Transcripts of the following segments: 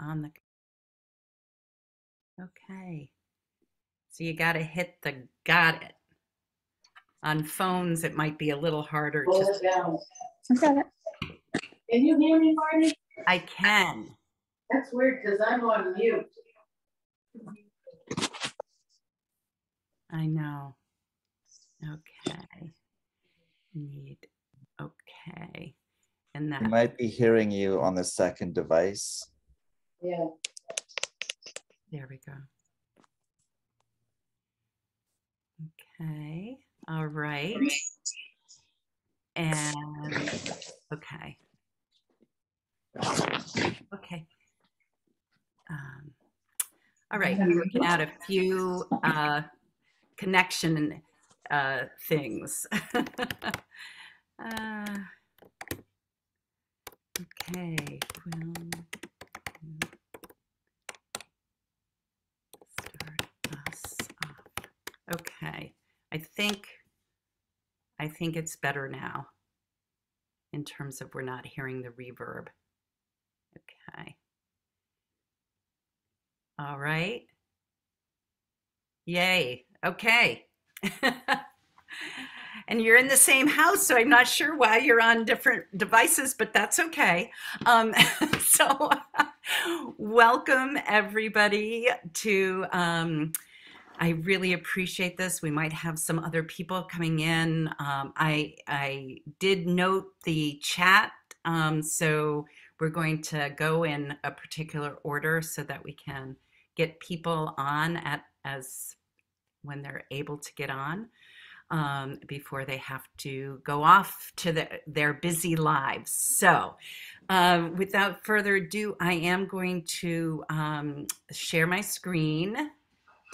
on the okay so you got to hit the got it on phones it might be a little harder Pull to it down. Got it. Can you hear me, Marty? i can That's weird, cause I'm on mute. i know okay need okay and that We might be hearing you on the second device. Yeah. There we go. Okay, all right. And, okay. Okay. Um, All right, we're looking at a few uh, connection uh, things. Uh, Okay, well. Start us off. Okay, I think, I think it's better now in terms of we're not hearing the reverb. Okay. All right. Yay. Okay. and you're in the same house, so I'm not sure why you're on different devices, but that's okay. Um, so, welcome everybody to. Um, I really appreciate this. We might have some other people coming in. Um, I I did note the chat, um, so we're going to go in a particular order so that we can get people on at as when they're able to get on um, before they have to go off to the, their busy lives. So, um, without further ado, I am going to um, share my screen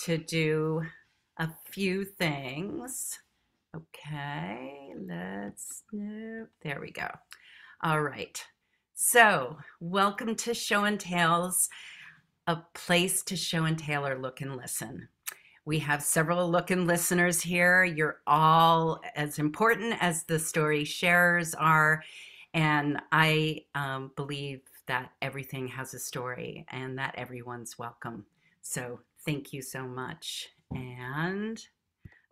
to do a few things. Okay, let's, nope, there we go. All right. So, welcome to Show and Tales, a place to show and tell or look and listen. We have several look and listeners here. You're all as important as the story sharers are. And I um, believe that everything has a story and that everyone's welcome. So thank you so much. And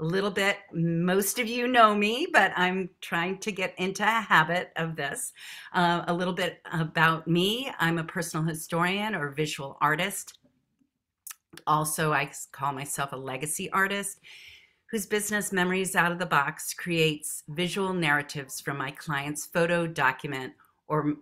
a little bit, most of you know me, but I'm trying to get into a habit of this. Uh, a little bit about me I'm a personal historian or visual artist. Also, I call myself a legacy artist whose business Memories Out of the Box creates visual narratives from my clients' photo, document, or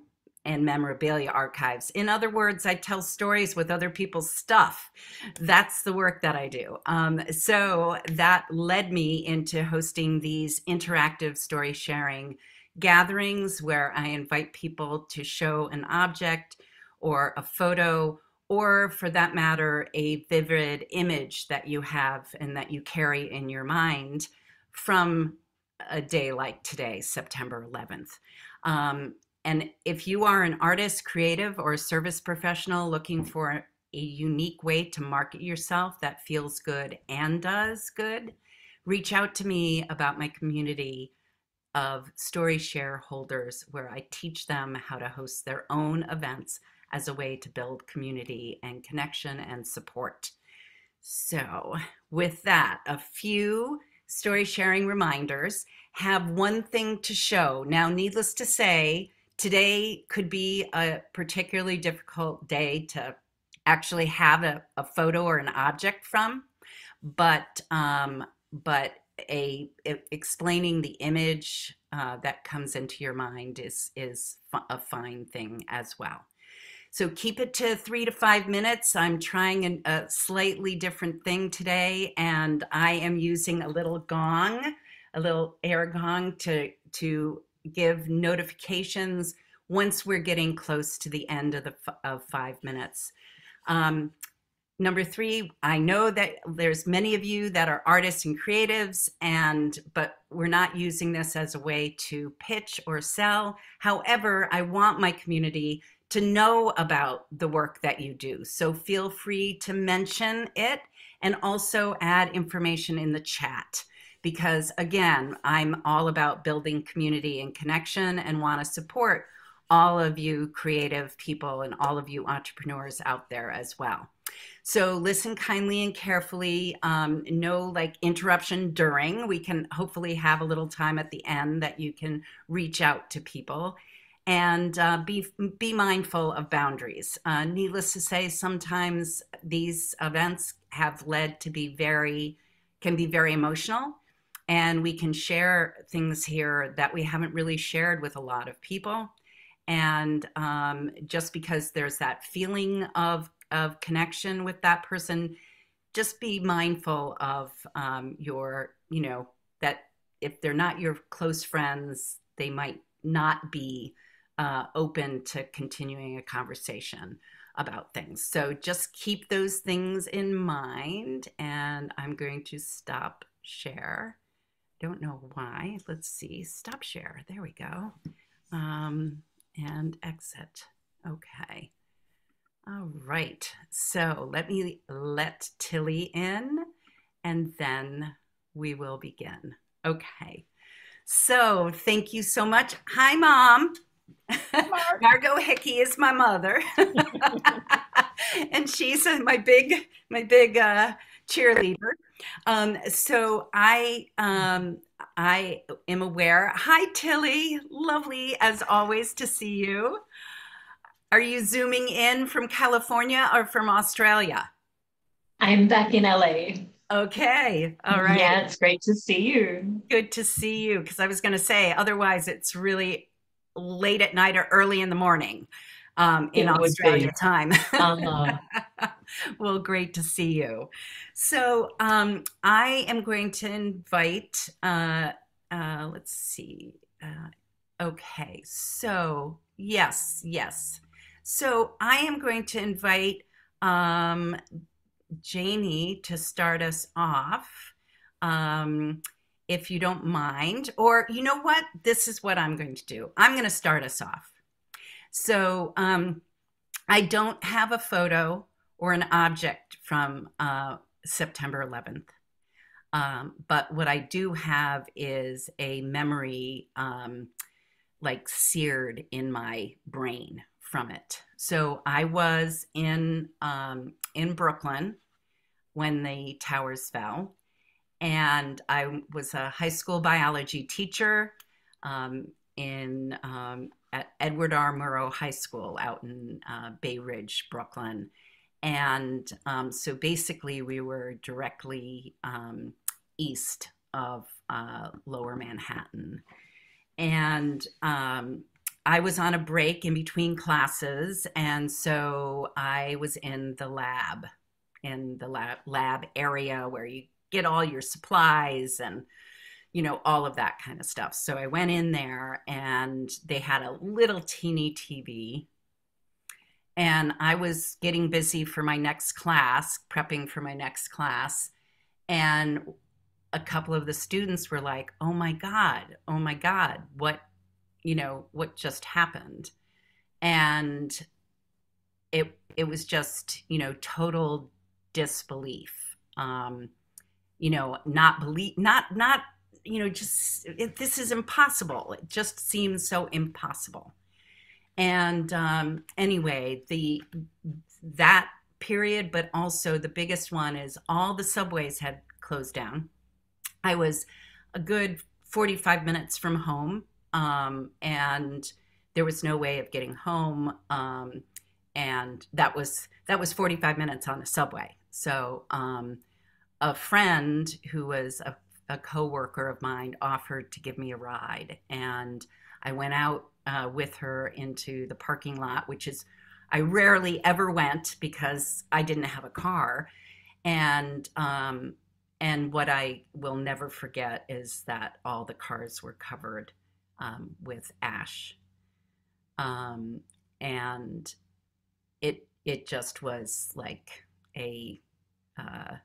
and memorabilia archives. In other words, I tell stories with other people's stuff. That's the work that I do. Um, so that led me into hosting these interactive story sharing gatherings where I invite people to show an object or a photo or for that matter, a vivid image that you have and that you carry in your mind from a day like today, September 11th. Um, and if you are an artist, creative, or service professional looking for a unique way to market yourself that feels good and does good, reach out to me about my community of story shareholders where I teach them how to host their own events as a way to build community and connection and support. So, with that, a few story sharing reminders have one thing to show. Now, needless to say, today could be a particularly difficult day to actually have a, a photo or an object from, but um, but a, a, explaining the image uh, that comes into your mind is is a fine thing as well. So keep it to three to five minutes. I'm trying an, a slightly different thing today, and I am using a little gong, a little air gong to to give notifications once we're getting close to the end of the of five minutes. Um, number three, I know that there's many of you that are artists and creatives, and but we're not using this as a way to pitch or sell. However, I want my community to know about the work that you do. So feel free to mention it and also add information in the chat because again, I'm all about building community and connection and want to support all of you creative people and all of you entrepreneurs out there as well. So listen kindly and carefully. Um, no like interruption during. We can hopefully have a little time at the end that you can reach out to people and uh, be be mindful of boundaries. Uh, needless to say, sometimes these events have led to be very can be very emotional, and we can share things here that we haven't really shared with a lot of people. And um, just because there's that feeling of of connection with that person, just be mindful of um, your you know that if they're not your close friends, they might not be uh, open to continuing a conversation about things. So just keep those things in mind. And I'm going to stop share. Don't know why. Let's see. Stop share. There we go. Um, and exit. Okay. All right. So let me let Tilly in and then we will begin. Okay. So thank you so much. Hi, Mom. Margot Hickey is my mother, and she's my big my big uh, cheerleader. Um, so I um, I am aware. Hi, Tilly. Lovely as always to see you. Are you zooming in from California or from Australia? I'm back in LA. Okay. All right. Yeah, it's great to see you. Good to see you. Because I was going to say, otherwise, it's really late at night or early in the morning um, in Australia time. Uh-huh. well, great to see you. So um, I am going to invite, uh, uh, let's see. Uh, okay, so yes, yes. So I am going to invite um, Janie to start us off. Um, if you don't mind. Or, you know what? This is what I'm going to do. I'm going to start us off. So, um, I don't have a photo or an object from uh, September 11th. Um, but what I do have is a memory um, like seared in my brain from it. So I was in um, in Brooklyn when the towers fell, and I was a high school biology teacher um, in um, at Edward R. Murrow High School out in uh, Bay Ridge, Brooklyn. And um, so basically, we were directly um, east of uh, Lower Manhattan. And um, I was on a break in between classes, and so I was in the lab, in the lab, lab area where you get all your supplies and you know all of that kind of stuff. So i went in there and they had a little teeny tv and i was getting busy for my next class prepping for my next class. And a couple of the students were like oh my god oh my god what you know what just happened? And it it was just you know total disbelief. Um, you know, not believe, not, not, you know, just it, this is impossible. It just seems so impossible. And um, anyway, the that period, but also the biggest one is all the subways had closed down. I was a good 45 minutes from home, um, and there was no way of getting home. Um, and that was that was 45 minutes on the subway. So um, a friend who was a, a co-worker of mine offered to give me a ride and i went out uh, with her into the parking lot which is i rarely ever went because i didn't have a car. And um, and what i will never forget is that all the cars were covered um, with ash. Um, and it it just was like a uh,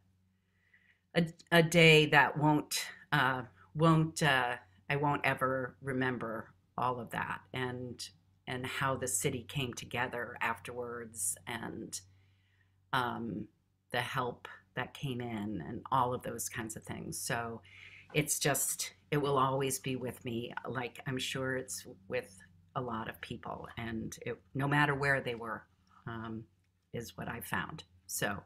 a, a day that won't uh, won't uh, I won't ever remember all of that and and how the city came together afterwards and um, the help that came in and all of those kinds of things. So it's just it will always be with me like I'm sure it's with a lot of people, and it, no matter where they were, um, is what I found. So,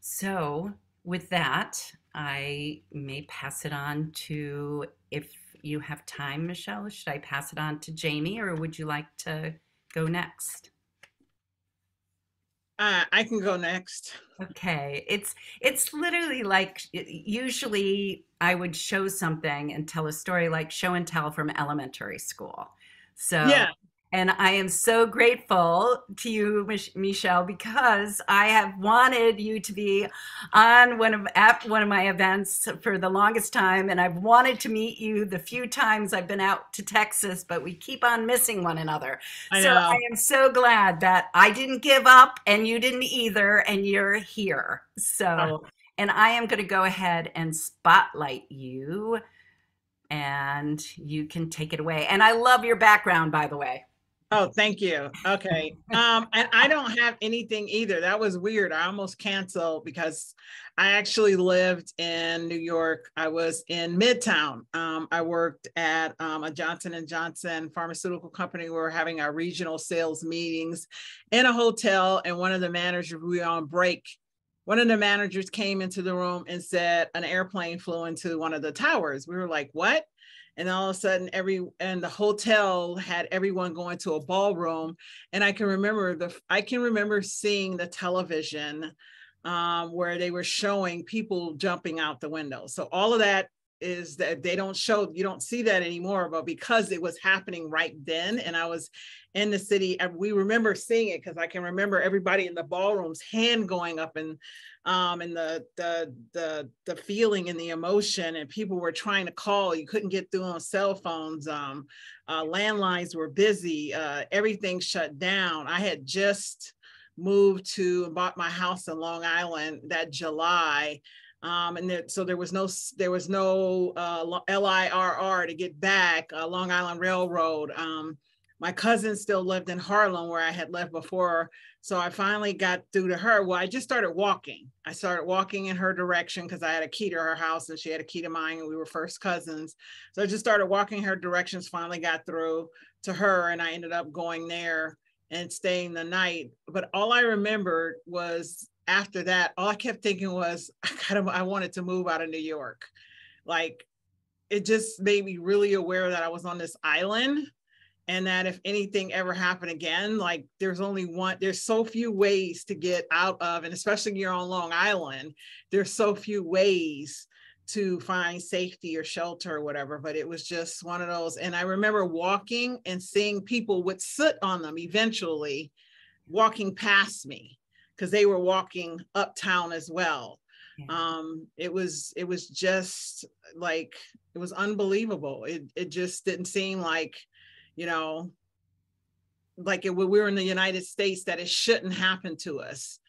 so with that, I may pass it on to if you have time, Meshell. Should I pass it on to Jamie, or would you like to go next? Uh, I can go next. Okay, it's it's literally like usually I would show something and tell a story like show and tell from elementary school. So Yeah, and I am so grateful to you, Mich- Meshell, because I have wanted you to be on one of at one of my events for the longest time, and I've wanted to meet you the few times I've been out to Texas, but we keep on missing one another. I so. I am so glad that I didn't give up, and you didn't either, and you're here. So, oh. and I am going to go ahead and spotlight you. And you can take it away. And I love your background, by the way. Oh, thank you. Okay. Um, and I don't have anything either. That was weird. I almost canceled because I actually lived in New York. I was in Midtown. Um, I worked at um, a Johnson and Johnson pharmaceutical company. We were having our regional sales meetings in a hotel, and one of the managers, we were on break. One of the managers came into the room and said an airplane flew into one of the towers. We were like, "What?" And all of a sudden every and the hotel had everyone going to a ballroom and i can remember the i can remember seeing the television um, where they were showing people jumping out the window. So all of that is that they don't show you don't see that anymore but because it was happening right then and i was in the city and we remember seeing it because i can remember everybody in the ballrooms hand going up and um, and the the the the feeling and the emotion and people were trying to call you couldn't get through on cell phones um, uh, landlines were busy uh, everything shut down. I had just moved to and bought my house in long island that july um, and there, so there was no there was no uh, LIRR to get back uh, Long Island Railroad. Um, my cousin still lived in Harlem where I had lived before, so I finally got through to her. Well, I just started walking. I started walking in her direction because I had a key to her house and she had a key to mine, and we were first cousins. So I just started walking her directions. Finally got through to her, and I ended up going there and staying the night. But all I remembered was after that, all I kept thinking was, I kind of I wanted to move out of New York. Like it just made me really aware that I was on this island and that if anything ever happened again, like there's only one, there's so few ways to get out of, and especially you're on Long Island, there's so few ways to find safety or shelter or whatever. But it was just one of those. And I remember walking and seeing people with soot on them eventually walking past me because they were walking uptown as well. Yeah. Um, it was it was just like it was unbelievable. It it just didn't seem like, you know, like it, we were in the United States that it shouldn't happen to us.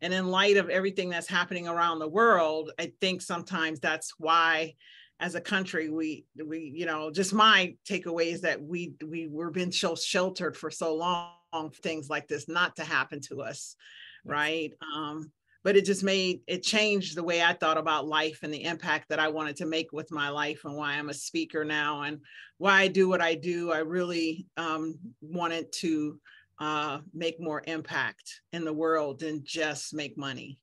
And in light of everything that's happening around the world, I think sometimes that's why as a country we we you know just my takeaway is that we we were been so sheltered for so long things like this not to happen to us right um but it just made it changed the way i thought about life and the impact that i wanted to make with my life and why i'm a speaker now and why i do what i do i really um wanted to uh make more impact in the world than just make money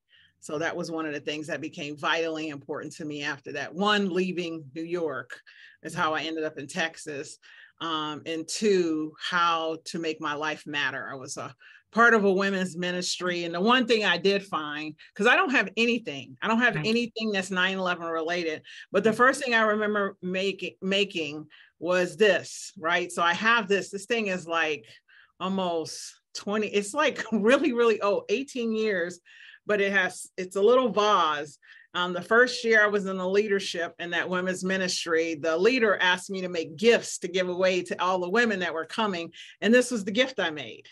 so that was one of the things that became vitally important to me after that. One, leaving New York is how I ended up in Texas. Um, and two, how to make my life matter. I was a part of a women's ministry. And the one thing I did find, because I don't have anything, I don't have Right. anything that's 9-11 related. But the mm. first thing I remember making making was this, right? So I have this, this thing is like almost 20, it's like really, really old, 18 years but it has it's a little vase. Um, the first year I was in the leadership in that women's ministry, the leader asked me to make gifts to give away to all the women that were coming, and this was the gift I made.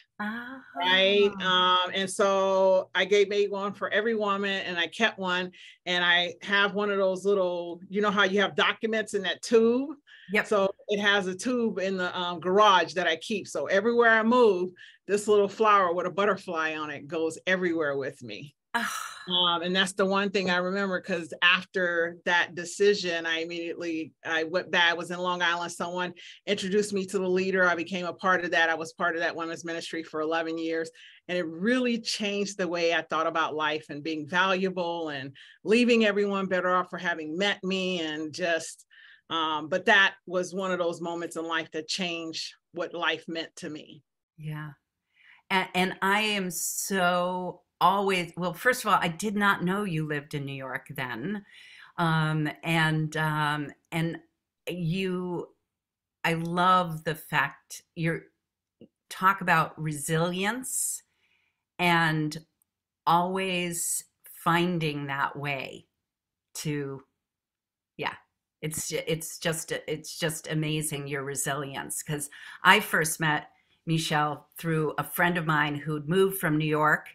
right? Ah. Um, and so I gave made one for every woman, and I kept one, and I have one of those little, you know how you have documents in that tube. Yep. So it has a tube in the um, garage that I keep. So everywhere I move, this little flower with a butterfly on it goes everywhere with me. Um, and that's the one thing I remember because after that decision, I immediately I went back. I was in Long Island. Someone introduced me to the leader. I became a part of that. I was part of that women's ministry for 11 years, and it really changed the way I thought about life and being valuable and leaving everyone better off for having met me and just. Um, but that was one of those moments in life that changed what life meant to me. Yeah. And, and I am so always, well, first of all, I did not know you lived in New York then. Um, and, um, and you, I love the fact you're talk about resilience and always finding that way to, yeah, it's, it's just, it's just amazing your resilience. Cause I first met Meshell through a friend of mine who'd moved from New York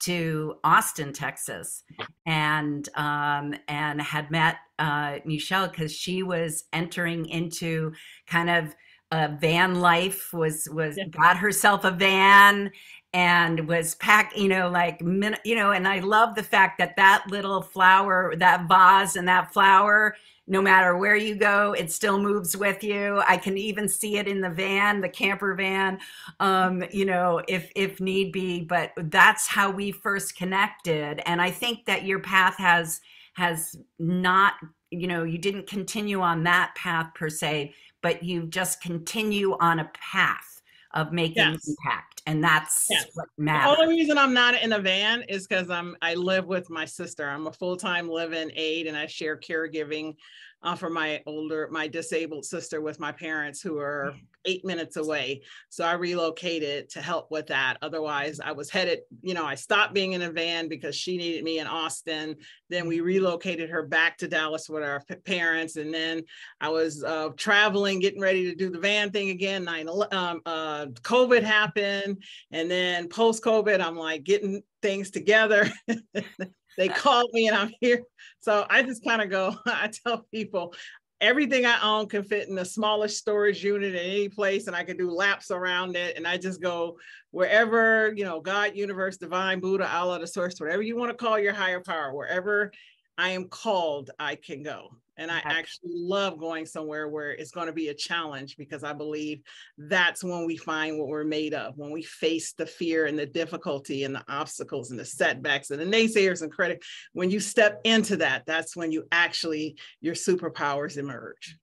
to Austin, Texas, and um, and had met uh, Meshell because she was entering into kind of a van life. Was was got herself a van and was packed, you know, like min- you know. And I love the fact that that little flower, that vase, and that flower no matter where you go, it still moves with you. I can even see it in the van, the camper van, um, you know, if if need be. But that's how we first connected, and I think that your path has has not, you know, you didn't continue on that path per se, but you just continue on a path of making Yes. impact, and that's Yes. what The only reason I'm not in a van is because I'm I live with my sister. I'm a full-time live-in aide and I share caregiving uh, for my older, my disabled sister with my parents who are eight minutes away. So I relocated to help with that. Otherwise, I was headed, you know, I stopped being in a van because she needed me in Austin. Then we relocated her back to Dallas with our parents. And then I was uh, traveling, getting ready to do the van thing again. Nine, um, uh, COVID happened. And then post COVID, I'm like getting things together. they called me and I'm here. So I just kind of go, I tell people everything I own can fit in the smallest storage unit in any place and I can do laps around it. And I just go wherever, you know, God, universe, divine, Buddha, Allah, the source, whatever you want to call your higher power, wherever I am called, I can go. And I actually love going somewhere where it's going to be a challenge because I believe that's when we find what we're made of. When we face the fear and the difficulty and the obstacles and the setbacks and the naysayers and credit, when you step into that, that's when you actually, your superpowers emerge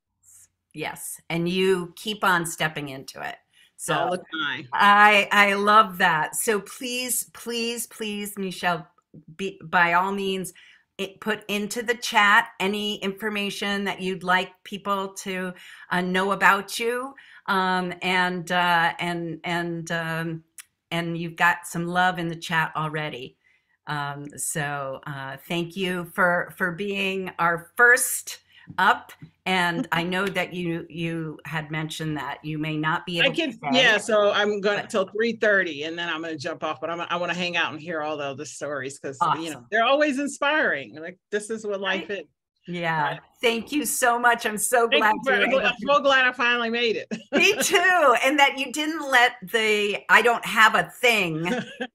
Yes, and you keep on stepping into it. So all the time. I I love that. So please, please, please, Meshell, be, by all means, it, put into the chat any information that you'd like people to uh, know about you, um, and uh, and and um, and you've got some love in the chat already. Um, so uh, thank you for for being our first up. And I know that you you had mentioned that you may not be able. I can, to. stay. yeah. So I'm going but- till three thirty, and then I'm going to jump off. But I'm, I want to hang out and hear all the other stories because you know they're always inspiring. Like this is what life is. Yeah. Right. Thank you so much. I'm so Thank glad you for- you were able I'm so glad I finally made it. Me too. And that you didn't let the I don't have a thing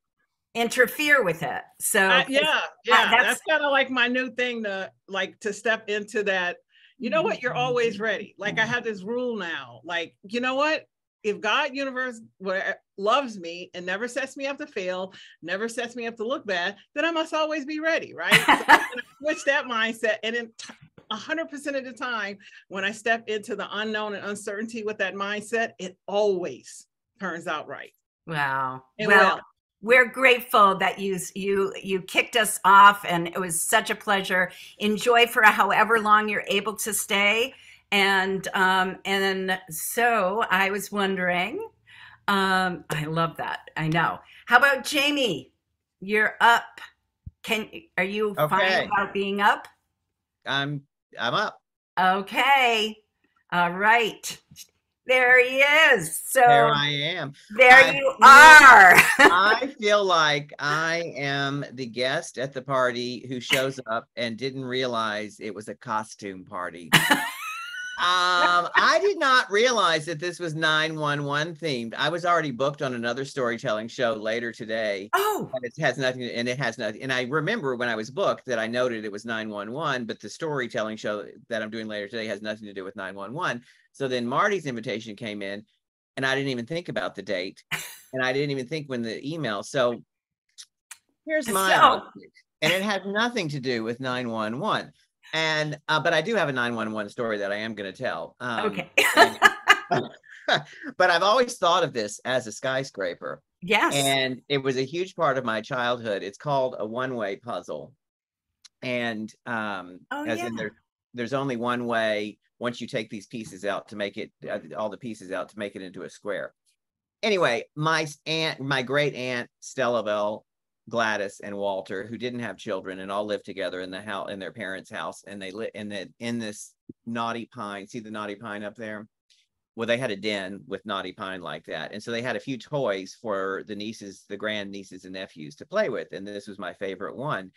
interfere with it. So I- yeah, yeah. that's- That's, kind of like my new thing to like to step into that. You know what? You're always mm-hmm. ready. Like I have this rule now. Like you know what? If God, universe, loves me and never sets me up to fail, never sets me up to look bad, then I must always be ready, right? So switch that mindset, and in t- a hundred percent of the time, when I step into the unknown and uncertainty with that mindset, it always turns out right. Wow. It well. We're grateful that you you you kicked us off and it was such a pleasure. Enjoy for however long you're able to stay. And um and so I was wondering um I love that. I know. How about Jamie? You're up. Can are you Okay. fine about being up? I'm I'm up. Okay. All right. There he is. So There I am. there I you feel- are. I feel like I am the guest at the party who shows up and didn't realize it was a costume party. Um, I did not realize that this was 911 themed. I was already booked on another storytelling show later today. oh, And it has nothing, and it has nothing. And I remember when I was booked that I noted it was 911, but the storytelling show that I'm doing later today has nothing to do with 911. So then Marty's invitation came in, and I didn't even think about the date, and I didn't even think when the email. So here's my, So- and it has nothing to do with 911. And uh, but I do have a 911 story that I am going to tell. Um, okay. but I've always thought of this as a skyscraper yes. and it was a huge part of my childhood it's called a one-way puzzle and um Oh, as in yeah. there there's only one way once you take these pieces out to make it uh, all the pieces out to make it into a square anyway my aunt my great aunt stella bell gladys and walter who didn't have children and all lived together in the house in their parents house and they lit in the in this knotty pine see the knotty pine up there well, they had a den with Knotty Pine like that. And so they had a few toys for the nieces, the grand nieces and nephews to play with. And this was my favorite one.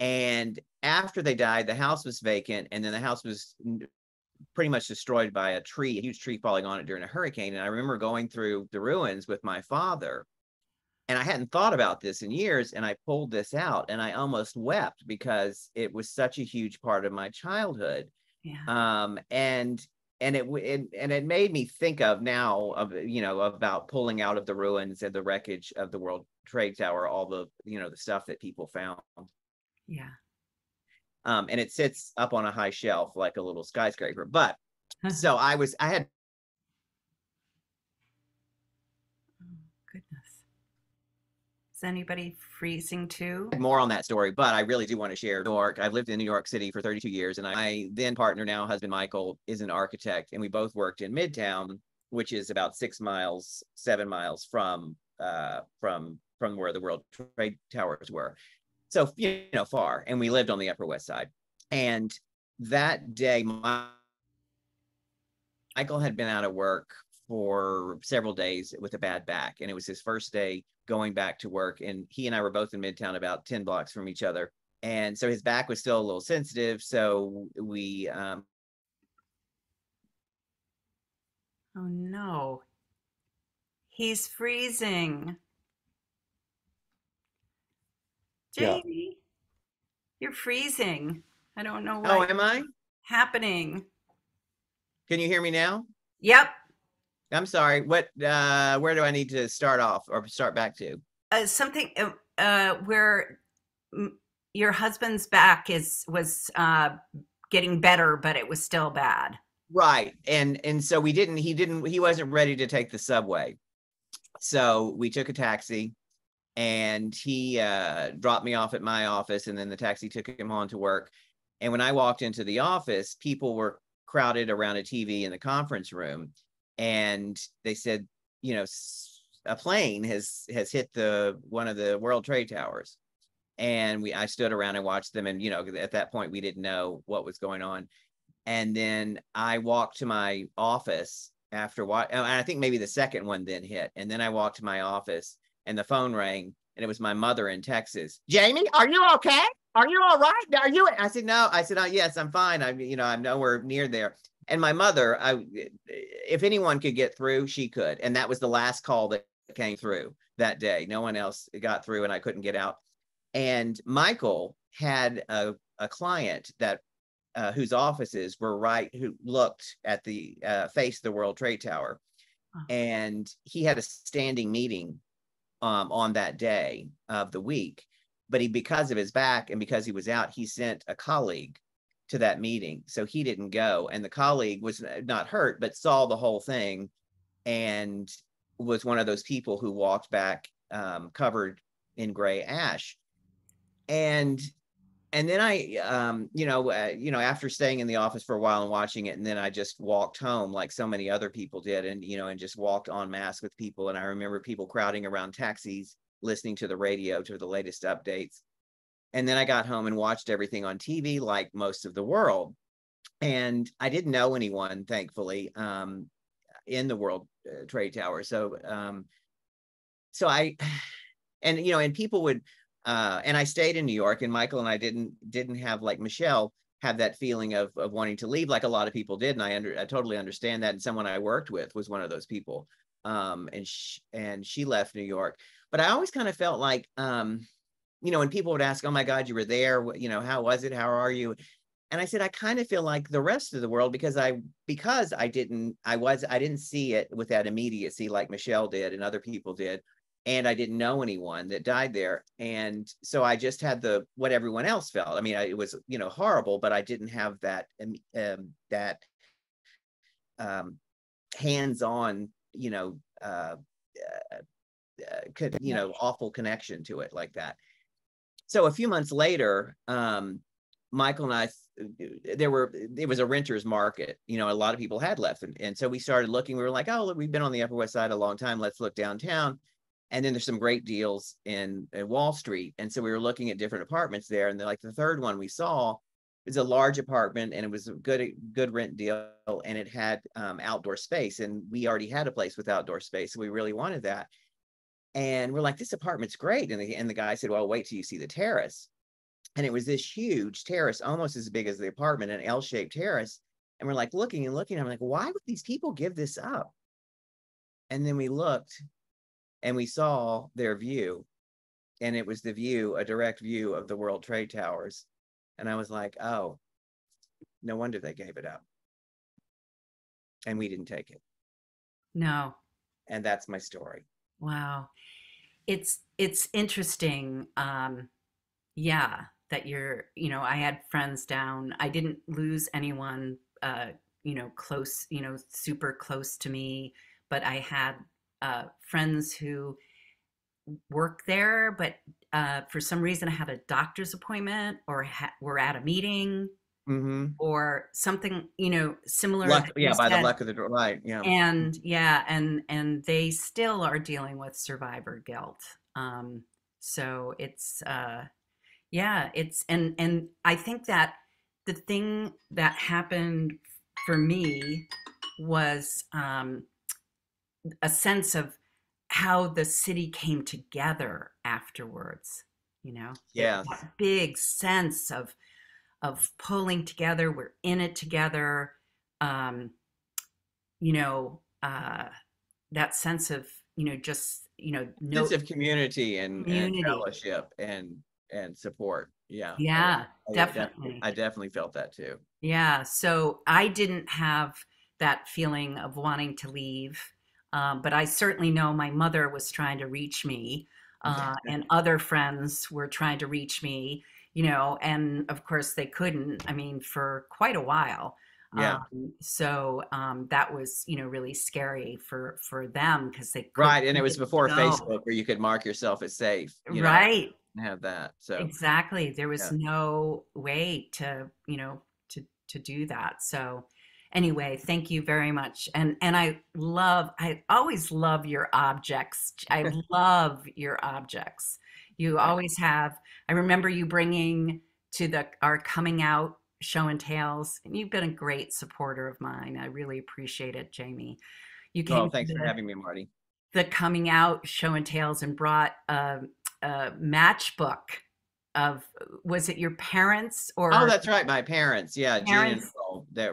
And after they died, the house was vacant. And then the house was pretty much destroyed by a tree, a huge tree falling on it during a hurricane. And I remember going through the ruins with my father. And I hadn't thought about this in years. And I pulled this out and I almost wept because it was such a huge part of my childhood yeah. um and and it, it and it made me think of now of you know about pulling out of the ruins and the wreckage of the world trade tower all the you know the stuff that people found yeah. Um and it sits up on a high shelf like a little skyscraper but so i was i had Oh, goodness. Is anybody freezing too? more on that story, but I really do want to share New York. I've lived in New York City for 32 years, and I, my then partner, now husband Michael, is an architect, and we both worked in Midtown, which is about six miles, seven miles from uh, from from where the World Trade Towers were. So you know, far, and we lived on the Upper West Side. And that day, my, Michael had been out of work for several days with a bad back, and it was his first day going back to work. And he and I were both in Midtown, about 10 blocks from each other. And so his back was still a little sensitive. So we, um, Oh no. He's freezing. Yeah. Jamie, you're freezing. I don't know what. oh, am I? happening. Can you hear me now? Yep. I'm sorry. What, uh, where do I need to start off or start back to? Uh, something uh, uh, where your husband's back is was uh, getting better, but it was still bad. Right. And and so we didn't he didn't he wasn't ready to take the subway. So we took a taxi and he uh dropped me off at my office and then the taxi took him on to work. And when I walked into the office, people were crowded around a TV in the conference room and they said, you know, a plane has has hit the one of the World Trade Towers. And we I stood around and watched them and you know at that point we didn't know what was going on and then I walked to my office after what I think maybe the second one then hit. And then I walked to my office and the phone rang and it was my mother in Texas. Jamie, are you okay? Are you all right? Are you? I said, no. I said, oh, yes, I'm fine. I'm, you know, I'm nowhere near there. And my mother, I, if anyone could get through, she could. And that was the last call that came through that day. No one else got through and I couldn't get out. And Michael had a, a client that uh, whose offices were right, who looked at the uh, face of the World Trade Tower. Oh. And he had a standing meeting um, on that day of the week. But he, because of his back and because he was out, he sent a colleague to that meeting. So he didn't go. And the colleague was not hurt, but saw the whole thing and was one of those people who walked back um, covered in gray ash. And and then I, um, you know, uh, you know, after staying in the office for a while and watching it, and then I just walked home like so many other people did, and you know, and just walked en masse with people. And I remember people crowding around taxis, listening to the radio to the latest updates. And then I got home and watched everything on TV, like most of the world. And I didn't know anyone, thankfully. Um, in the World uh, Trade Tower. So, um, so I, and you know, and people would, uh, and I stayed in New York, and Michael and I didn't didn't have like Meshell have that feeling of of wanting to leave, like a lot of people did, and I under I totally understand that. And someone I worked with was one of those people, um, and she, and she left New York, but I always kind of felt like, um, you know, when people would ask, "Oh my God, you were there," you know, how was it? How are you? and i said i kind of feel like the rest of the world because i because i didn't i was i didn't see it with that immediacy like meshell did and other people did and i didn't know anyone that died there and so i just had the what everyone else felt i mean I, it was you know horrible but i didn't have that um, um that um hands-on you know uh, uh, uh could you know awful connection to it like that so a few months later um Michael and I, there were, it was a renter's market. You know, a lot of people had left. And, and so we started looking, we were like, oh, look, we've been on the Upper West Side a long time. Let's look downtown. And then there's some great deals in, in Wall Street. And so we were looking at different apartments there. And like the third one we saw is a large apartment and it was a good, good rent deal. And it had um, outdoor space. And we already had a place with outdoor space. So we really wanted that. And we're like, this apartment's great. And the, and the guy said, well, wait till you see the terrace and it was this huge terrace, almost as big as the apartment, an L-shaped terrace. And we're like looking and looking. I'm like, why would these people give this up? And then we looked and we saw their view. And it was the view, a direct view of the World Trade Towers. And I was like, oh, no wonder they gave it up. And we didn't take it. No. And that's my story. Wow. It's it's interesting. Um yeah, that you're, you know, I had friends down. I didn't lose anyone, uh, you know, close, you know, super close to me, but I had uh, friends who work there, but uh, for some reason I had a doctor's appointment or ha- were at a meeting Mm-hmm. or something, you know, similar. Luck, yeah, by the luck of the right? Yeah. and yeah and and they still are dealing with survivor guilt um so it's uh yeah it's and and i think that the thing that happened for me was um a sense of how the city came together afterwards you know Yeah. that big sense of of pulling together we're in it together um you know uh that sense of you know just you know no sense of community and, Community. and fellowship and and support. Yeah. I- Yeah, I definitely. I definitely felt that too. Yeah, so I didn't have that feeling of wanting to leave, um, but I certainly know my mother was trying to reach me, uh, and other friends were trying to reach me, you know, and of course they couldn't. I mean, for quite a while. Yeah. Um, so um, that was, you know, really scary for for them because they Right. And it was before go. Facebook where you could mark yourself as safe. You know, right? have that. So Exactly. There was Yeah. no way to, you know, to to do that. So anyway, thank you very much. And and I love I always love your objects. I love your objects. You always have. I remember you bringing to the our coming out show and tales and you've been a great supporter of mine. I really appreciate it, Jamie. You came oh, thanks for having me, Marty. the coming out show and tales and brought a, a matchbook of was it your parents or Oh, that's right. My parents. Yeah. Parents.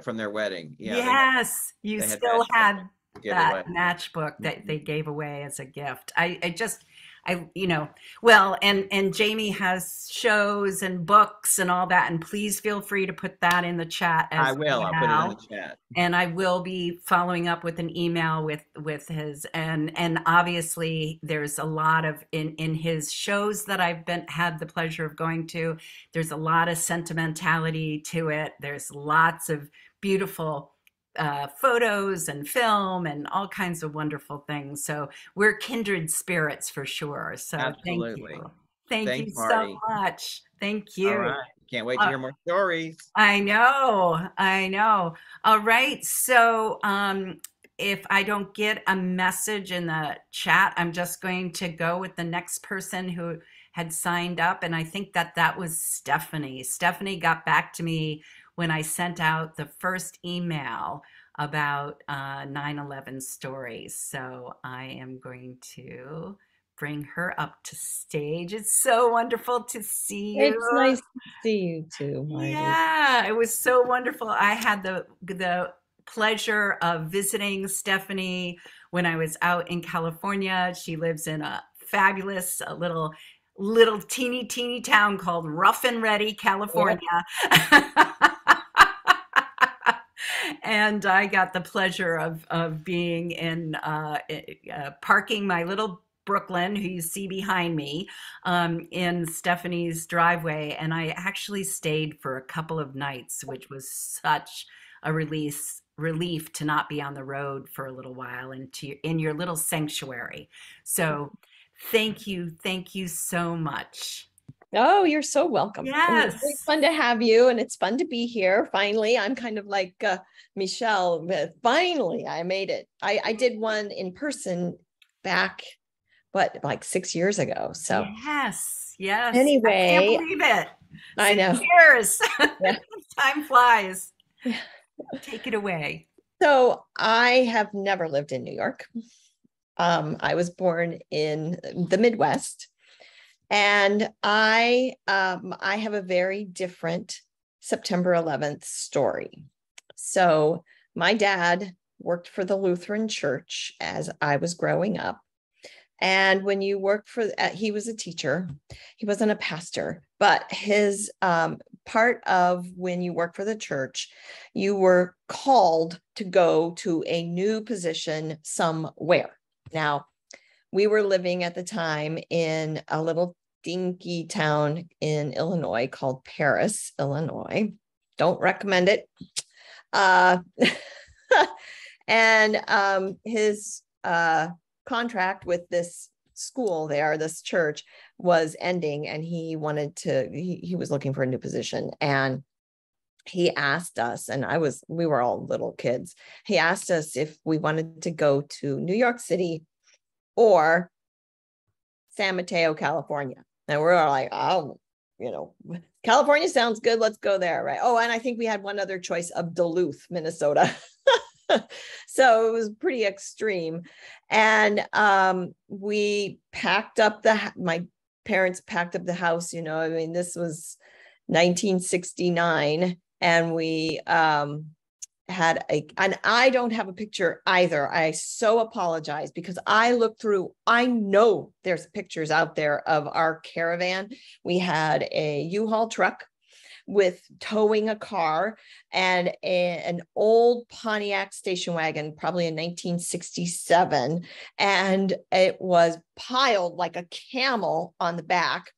From their wedding. Yeah. they yes you they still matchbook had that matchbook that they mm-hmm. gave away as a gift i i just i you know well and and jamie has shows and books and all that and please feel free to put that in the chat as I will. I'll put it in the chat. and I will be following up with an email with with his and and obviously there's a lot of in in his shows that I've been had the pleasure of going to there's a lot of sentimentality to it there's lots of beautiful uh, photos and film and all kinds of wonderful things so we're kindred spirits for sure so Absolutely. thank you thank Thanks, you Marty. so much thank you right. Can't wait to Uh, hear more stories. I know, I know. All right. So, um, if I don't get a message in the chat, I'm just going to go with the next person who had signed up. And I think that that was Stephanie. Stephanie got back to me when I sent out the first email about uh, 9/11 stories. So I am going to bring her up to stage. It's so wonderful to see you. It's nice to see you too, Marty. Yeah, it was so wonderful. I had the the pleasure of visiting Stephanie when I was out in California. She lives in a fabulous a little little teeny teeny town called Rough and Ready, California. and I got the pleasure of of being in uh, uh, parking my little Brooklyn, who you see behind me, um, in Stephanie's driveway, and I actually stayed for a couple of nights, which was such a release relief to not be on the road for a little while and to in your little sanctuary. So, thank you, thank you so much. Oh, you're so welcome. And It's Yes. fun to have you, and it's fun to be here. Finally, I'm kind of like uh, Meshell, but finally, I made it. I, I did one in person back, what, like six years ago. So Yes, yes. Anyway, I can't believe it. I know. Six years. Yeah. Time flies. Yeah. Take it away. So I have never lived in New York. Um, I was born in the Midwest, and I um, I have a very different September 11th story. So my dad worked for the Lutheran Church as I was growing up. And when you work for, uh, he was a teacher. He wasn't a pastor, but his um, part of when you work for the church, you were called to go to a new position somewhere. Now, we were living at the time in a little dinky town in Illinois called Paris, Illinois. Don't recommend it. Uh, and um, his uh, contract with this school there, this church, was ending, and he wanted to. He, he was looking for a new position, and he asked us, and I was. We were all little kids. He asked us if we wanted to go to New York City or San Mateo, California. And we're like, oh, you know, California sounds good. Let's go there. Right. Oh, and I think we had one other choice of Duluth, Minnesota. so it was pretty extreme. And um, we packed up the, my parents packed up the house, you know, I mean, this was 1969. And we um, had a, and I don't have a picture either. I so apologize because I looked through, I know there's pictures out there of our caravan. We had a U-Haul truck with towing a car and a- an old Pontiac station wagon, probably in 1967. And it was piled like a camel on the back.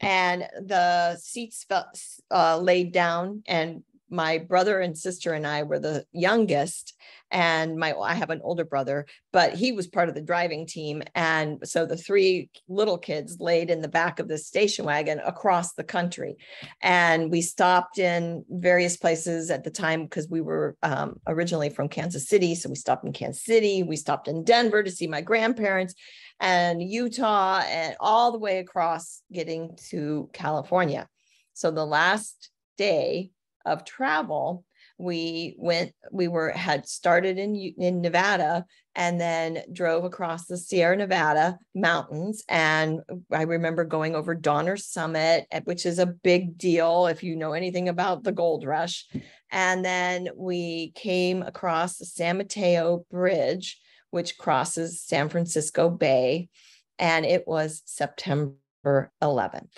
And the seats felt uh, laid down and my brother and sister and I were the youngest and my I have an older brother but he was part of the driving team and so the three little kids laid in the back of the station wagon across the country. And we stopped in various places at the time because we were um, originally from Kansas City so we stopped in Kansas City we stopped in Denver to see my grandparents and Utah and all the way across getting to California. So the last day of travel we went we were had started in in Nevada and then drove across the Sierra Nevada mountains. And I remember going over Donner Summit eh, which is a big deal if you know anything about the gold rush. And then we came across the San Mateo bridge which crosses San Francisco Bay and it was September 11th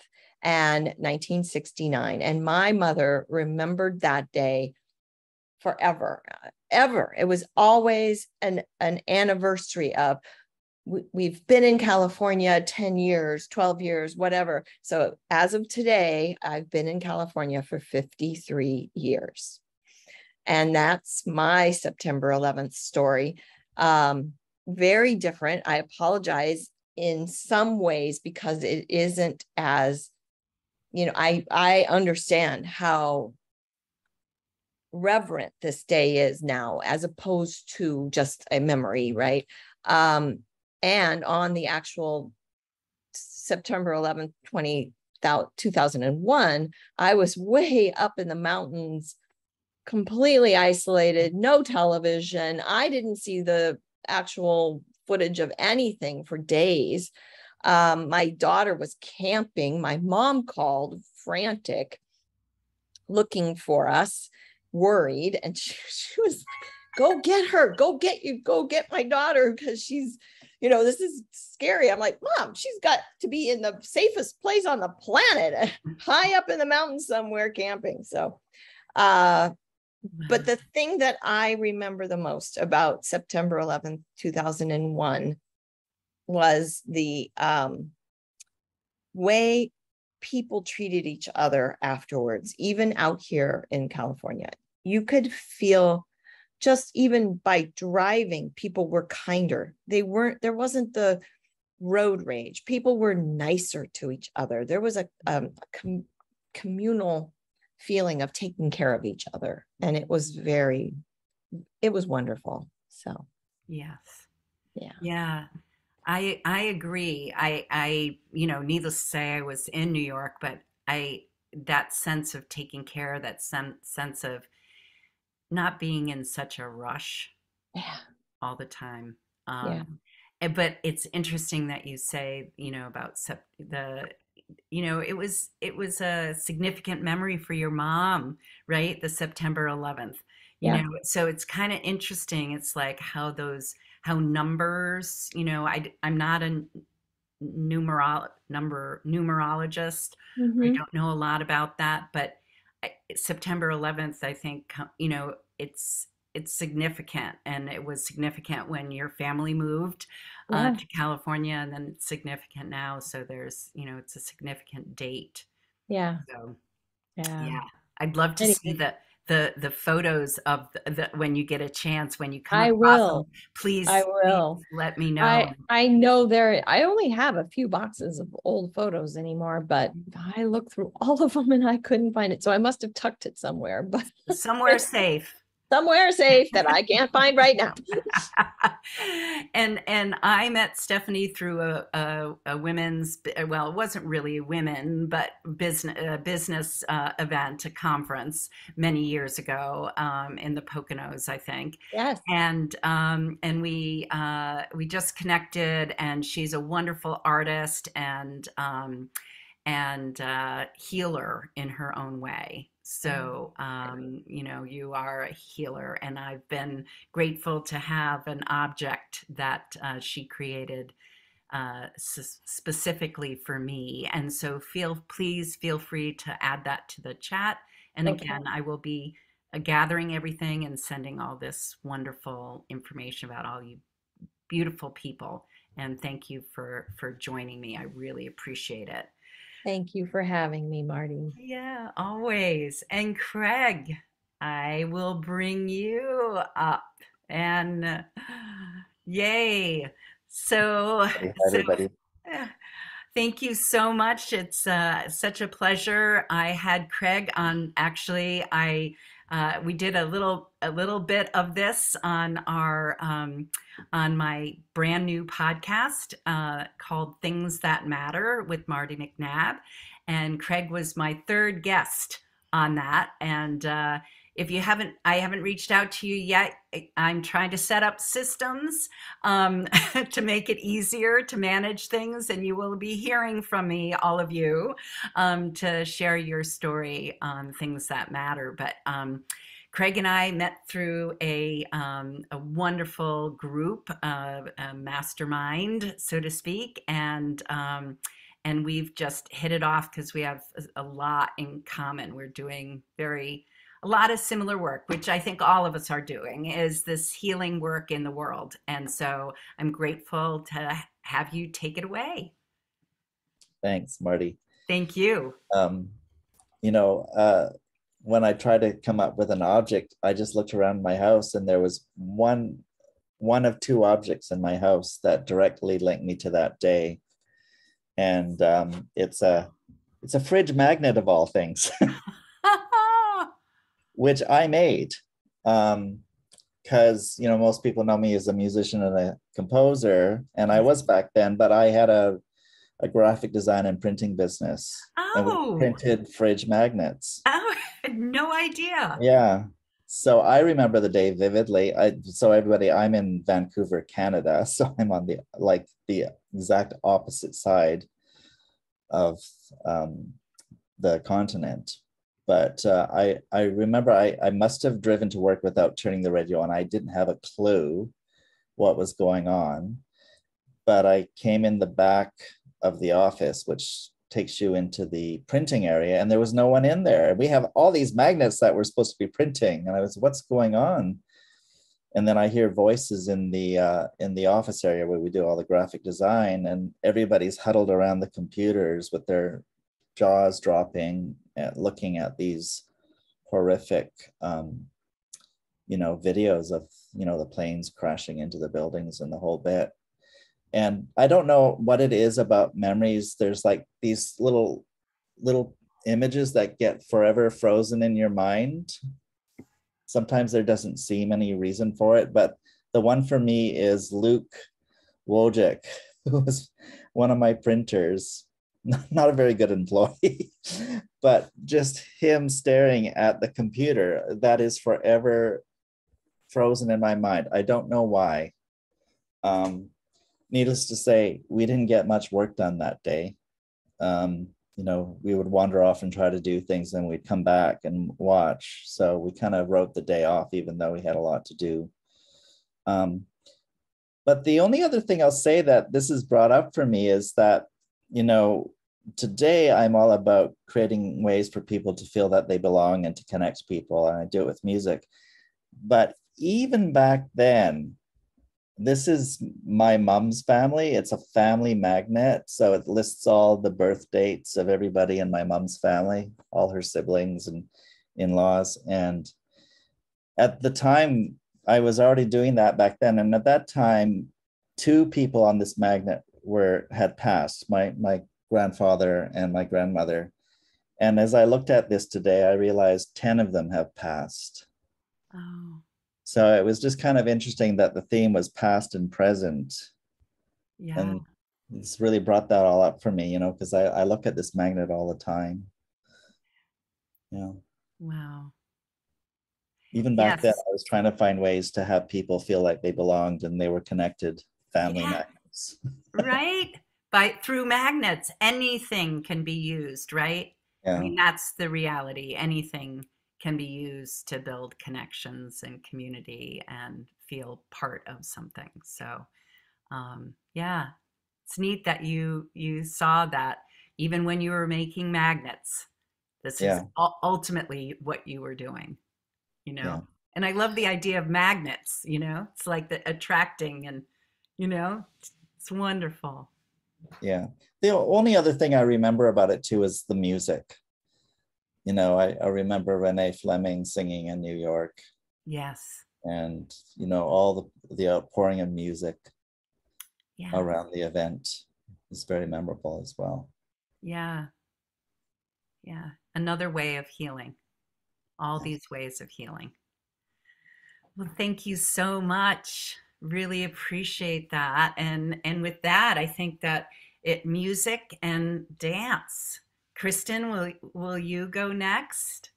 and 1969. And my mother remembered that day forever, uh, ever. It was always an, an anniversary of we, we've been in California 10 years, 12 years, whatever. So as of today, I've been in California for 53 years. And that's my September 11th story. Um, very different. I apologize in some ways because it isn't as you know i i understand how reverent this day is now as opposed to just a memory right um and on the actual september 11th 20 2001 i was way up in the mountains completely isolated, no television. I didn't see the actual footage of anything for days. Um, my daughter was camping. My mom called frantic, looking for us, worried, and she, she was like, "Go get her! Go get you! Go get my daughter!" Because she's, you know, this is scary. I'm like, Mom, she's got to be in the safest place on the planet, high up in the mountains somewhere camping. So, uh, but the thing that I remember the most about September 11th, 2001 was the um, way people treated each other afterwards, even out here in California. You could feel just even by driving, people were kinder. They weren't, there wasn't the road rage. People were nicer to each other. There was a, um, a com- communal feeling of taking care of each other. And it was very, it was wonderful. So, Yes. yeah. Yeah. I I agree. I I you know, needless to say I was in New York, but I that sense of taking care, that sen- sense of not being in such a rush Yeah. all the time. Yeah. Um, eh, but it's interesting that you say, you know, about sep- the, you know, it was it was a significant memory for your mom, right? The September 11th. You Yeah. know, so it's kind of interesting. It's like how those how numbers, you know, I I'm not a numeral number numerologist. I Mhm. don't know a lot about that, but I, September 11th, I think, you know, it's it's significant, and it was significant when your family moved uh, to California, and then it's significant now. So there's, you know, it's a significant date. Yeah. So Yeah. yeah, I'd love to see Anyway. The the photos of the, the when you get a chance when you come I across them. will. Please, I please will. let me know. I I know there I only have a few boxes of old photos anymore, but I looked through all of them and I couldn't find it. So I must have tucked it somewhere, but Somewhere safe. Somewhere safe that I can't find right now. and and I met Stephanie through a, a, a women's well, it wasn't really women, but business a business uh, event, a conference many years ago um, in the Poconos, I think. Yes. And um, and we uh, we just connected, and she's a wonderful artist and um, and uh, healer in her own way. So, um, you know, you are a healer, and I've been grateful to have an object that uh, she created uh, s- specifically for me. And so, feel please feel free to add that to the chat. And Okay. again, I will be uh, gathering everything and sending all this wonderful information about all you beautiful people. And thank you for for joining me. I really appreciate it. Thank you for having me, Marty. Yeah, always. And Craig, I will bring you up. And uh, yay. So, Hi, so everybody. yeah. Thank you so much. It's uh, such a pleasure. I had Craig on. Actually, I uh, we did a little a little bit of this on our um, on my brand new podcast uh, called Things That Matter with Marty McNabb, and Craig was my third guest on that. And uh, if you haven't, I haven't reached out to you yet. I'm trying to set up systems um, to make it easier to manage things. And you will be hearing from me, all of you, um, to share your story on things that matter. But um, Craig and I met through a, um, a wonderful group, uh, a mastermind, so to speak. And um, and we've just hit it off because we have a lot in common. We're doing very a lot of similar work, which I think all of us are doing, is this healing work in the world. And so I'm grateful to have you take it away. Thanks, Marty. Thank you. Um, you know, uh, when I try to come up with an object, I just looked around my house and there was one one of two objects in my house that directly linked me to that day. And um, it's a it's a fridge magnet of all things. which I made. Um, because you know most people know me as a musician and a composer, and I was back then, but I had a a graphic design and printing business, and oh, printed fridge magnets. oh, no idea. Yeah, so I remember the day vividly. I so everybody, I'm in Vancouver, Canada, so I'm on the like the exact opposite side of um, the continent. But uh, I I remember I I must have driven to work without turning the radio on. I didn't have a clue what was going on, but I came in the back of the office, which takes you into the printing area and there was no one in there And we have all these magnets that we're supposed to be printing and i was what's going on and then i hear voices in the uh, in the office area where we do all the graphic design and everybody's huddled around the computers with their jaws dropping and looking at these horrific um, you know videos of you know the planes crashing into the buildings and the whole bit. And i don't know what it is about memories. There's like these little little images that get forever frozen in your mind. Sometimes there doesn't seem any reason for it but the one for me is luke wojcik who was one of my printers. Not a very good employee but just him staring at the computer that is forever frozen in my mind i don't know why um, needless to say, we didn't get much work done that day. Um, you know, we would wander off and try to do things, and we'd come back and watch. So we kind of wrote the day off, even though we had a lot to do. Um, but the only other thing I'll say that this is brought up for me is that, you know, today I'm all about creating ways for people to feel that they belong and to connect people, and I do it with music. But even back then, this is my mom's family. It's a family magnet. So it lists all the birth dates of everybody in my mom's family, all her siblings and in laws. And at the time, I was already doing that back then. And at that time, two people on this magnet were had passed my, my grandfather and my grandmother. And as I looked at this today, I realized 10 of them have passed. Oh, So it was just kind of interesting that the theme was past and present. yeah. And it's really brought that all up for me, you know, because I, I look at this magnet all the time. Yeah. wow. Even back then, I was trying to find ways to have people feel like they belonged and they were connected, family Yeah. magnets. right? By through magnets, anything can be used, right? yeah. I mean, that's the reality. Anything can be used to build connections and community and feel part of something. So, um, yeah, it's neat that you you saw that even when you were making magnets. This Yeah. is ultimately what you were doing, you know. Yeah. And I love the idea of magnets. You know, it's like the attracting and, you know, it's wonderful. Yeah. The only other thing I remember about it too is the music. You know, I, I remember Renee Fleming singing in New York Yes. and, you know, all the, the outpouring of music Yeah. around the event is very memorable as well. Yeah. Yeah. Another way of healing. All these ways of healing. Well, thank you so much. Really appreciate that. And and with that, I think that it music and dance. Kristen, will will you go next?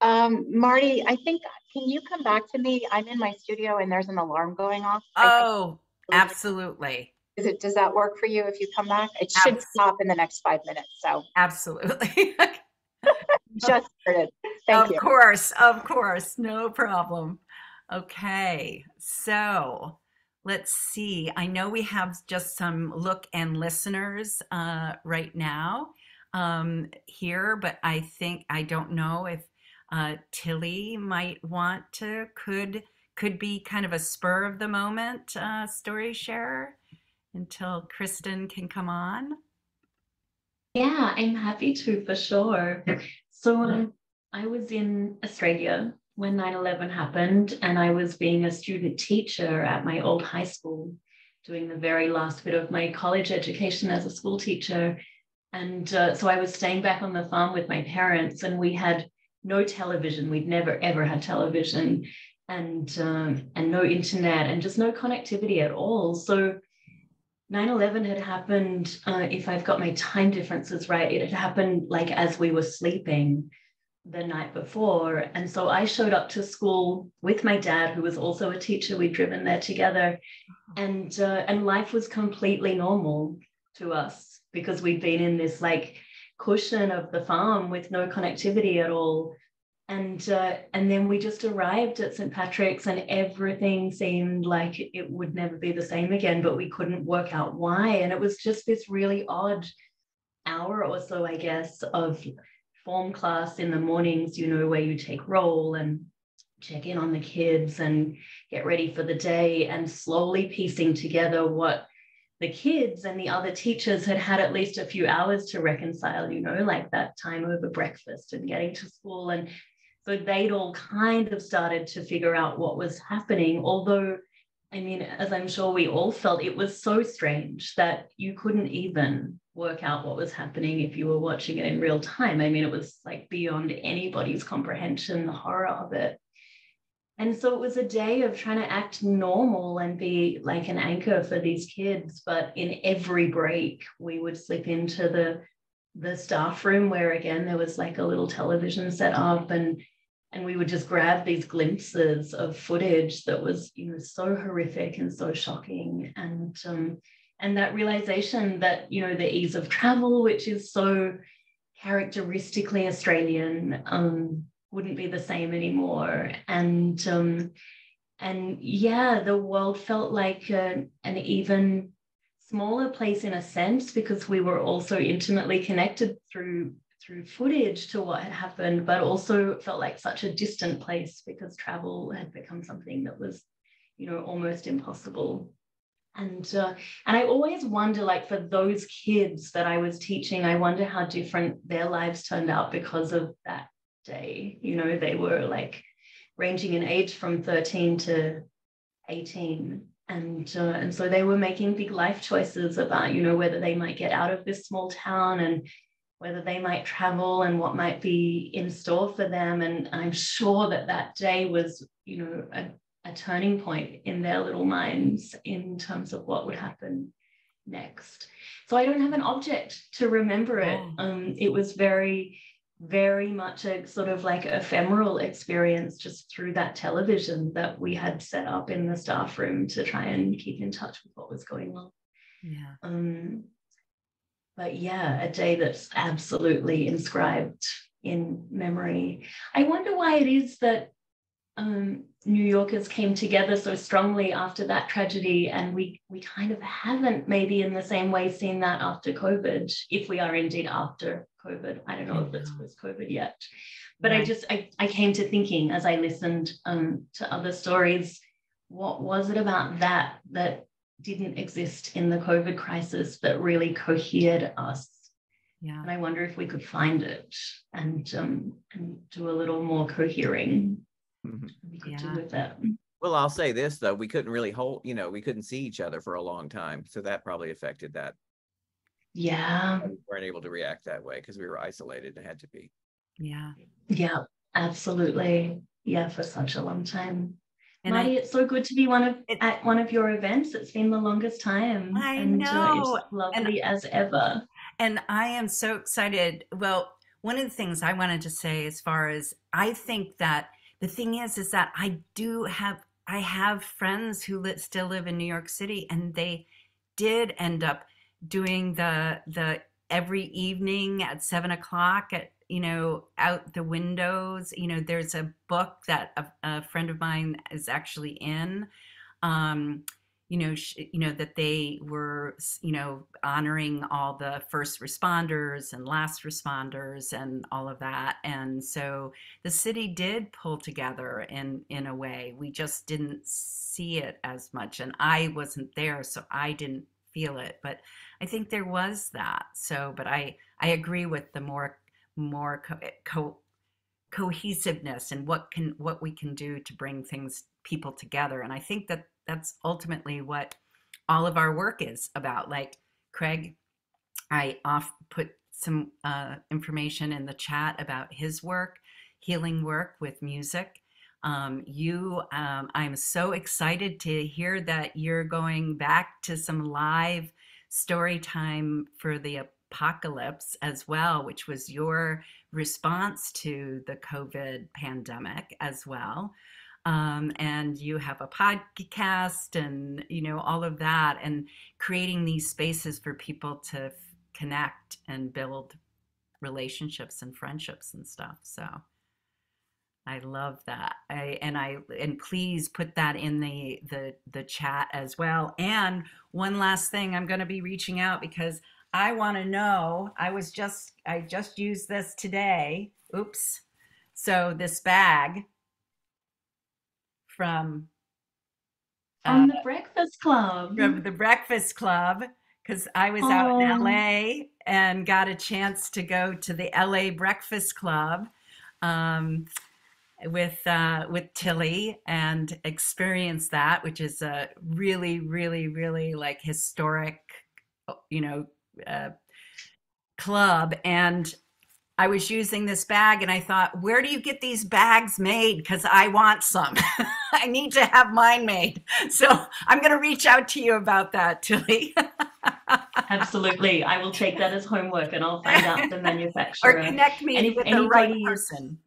Um, Marty, I think, can you come back to me? I'm in my studio and there's an alarm going off. I think- Oh, absolutely. Is it, does that work for you if you come back? It should Abs- stop in the next five minutes, so Absolutely. just started. Thank of you. course, of course, no problem. Okay, so let's see. I know we have just some look and listeners uh, right now um, here, but I think I don't know if uh, Tilly might want to could could be kind of a spur of the moment uh, story sharer until Kristen can come on. Yeah, I'm happy to for sure. So um, I was in Australia when 9 11 happened, and I was being a student teacher at my old high school, doing the very last bit of my college education as a school teacher. And uh, so I was staying back on the farm with my parents, and we had no television. We'd never ever had television, and um, and no internet, and just no connectivity at all. So 9-11 had happened uh, if i've got my time differences right it had happened like as we were sleeping the night before. And so I showed up to school with my dad, who was also a teacher. We'd driven there together. And uh, and life was completely normal to us because we'd been in this like cushion of the farm with no connectivity at all. And uh, and then we just arrived at St. Patrick's and everything seemed like it would never be the same again, but we couldn't work out why. And it was just this really odd hour or so, I guess, of form class in the mornings, you know, where you take roll and check in on the kids and get ready for the day and slowly piecing together what the kids and the other teachers had had at least a few hours to reconcile, you know, like that time over breakfast and getting to school. And so they'd all kind of started to figure out what was happening, although I mean, as I'm sure we all felt, it was so strange that you couldn't even work out what was happening if you were watching it in real time. I mean, it was like beyond anybody's comprehension, the horror of it. And so it was a day of trying to act normal and be like an anchor for these kids. But in every break, we would slip into the the staff room where again there was like a little television set up and and we would just grab these glimpses of footage that was you know so horrific and so shocking. And um, and that realization that you know the ease of travel which is so characteristically australian um, wouldn't be the same anymore. And um, and yeah the world felt like a, an even smaller place in a sense because we were also intimately connected through through footage to what had happened, but also felt like such a distant place because travel had become something that was, you know, almost impossible. And uh, and I always wonder, like for those kids that I was teaching, I wonder how different their lives turned out because of that day. You know, they were like ranging in age from 13 to 18 and uh, and so they were making big life choices about you know whether they might get out of this small town and whether they might travel and what might be in store for them. And I'm sure that that day was, you know, a, a turning point in their little minds in terms of what would happen next. So I don't have an object to remember it. Um, it was very, very much a sort of like ephemeral experience just through that television that we had set up in the staff room to try and keep in touch with what was going on. Yeah. Um, but yeah, a day that's absolutely inscribed in memory. I wonder why it is that um, New Yorkers came together so strongly after that tragedy, and we we kind of haven't maybe in the same way seen that after COVID, if we are indeed after COVID. I don't know if it's post COVID yet, but. I just I, I came to thinking as I listened um, to other stories, what was it about that that didn't exist in the COVID crisis that really cohered us. Yeah. And I wonder if we could find it and um, and do a little more cohering. Mm-hmm. We could yeah. do with that. Well, I'll say this though, we couldn't really hold, you know, we couldn't see each other for a long time. So that probably affected that. Yeah. We weren't able to react that way because we were isolated and had to be. Yeah. Yeah, absolutely. Yeah, for such a long time. And I, it's so good to be one of at one of your events. It's been the longest time. I and, know. Uh, lovely and, as ever. And I am so excited. Well, one of the things I wanted to say as far as I think that the thing is is that I do have I have friends who li- still live in New York City and they did end up doing the the every evening at seven o'clock at you know, out the windows. You know, there's a book that a, a friend of mine is actually in. Um, you know, sh- you know that they were, you know, honoring all the first responders and last responders and all of that. And so the city did pull together in in a way. We just didn't see it as much, and I wasn't there, so I didn't feel it. But I think there was that. So, but I I agree with the more more co- eh, co- cohesiveness and what can what we can do to bring things people together. And i think that that's ultimately what all of our work is about. Like craig i off put some uh, information in the chat about his work healing work with music. Um, you um, i'm so excited to hear that you're going back to some live story time for the apocalypse as well, which was your response to the COVID pandemic as well. Um, and you have a podcast and you know all of that and creating these spaces for people to f- connect and build relationships and friendships and stuff so. I love that. I and i and please put that in the the the chat as well. And one last thing i'm going to be reaching out because i want to know i was just i just used this today oops so this bag from From uh, the Breakfast Club. from the Breakfast Club because I was out Oh. in LA and got a chance to go to the LA Breakfast Club um, with uh, with Tilly and experience that, which is a really, really, really like historic, you know, uh, club. And I was using this bag and I thought, where do you get these bags made? Because I want some. I need to have mine made. So I'm going to reach out to you about that, Tilly. Absolutely. I will take that as homework and I'll find out the manufacturer. or connect me And if with the right person.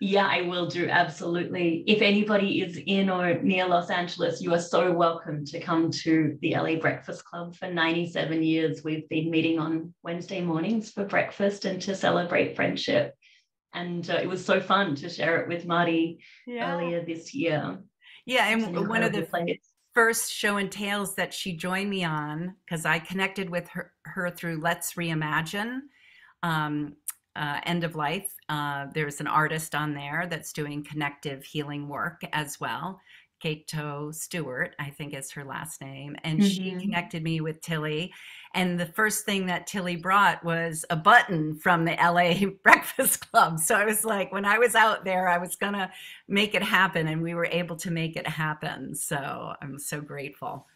Yeah, I will do. Absolutely. If anybody is in or near Los Angeles, you are so welcome to come to the LA Breakfast Club. For 97 years, we've been meeting on Wednesday mornings for breakfast and to celebrate friendship. And uh, it was so fun to share it with Marty earlier this year. Yeah, and one of the place. first show and tales that she joined me on because I connected with her, her through Let's Reimagine um, uh, End of Life. Uh, there's an artist on there that's doing connective healing work as well. Kato Stewart, I think is her last name. And she Mhm. connected me with Tilly. And the first thing that Tilly brought was a button from the LA Breakfast Club. So I was like, when I was out there, I was going to make it happen. And we were able to make it happen. So I'm so grateful.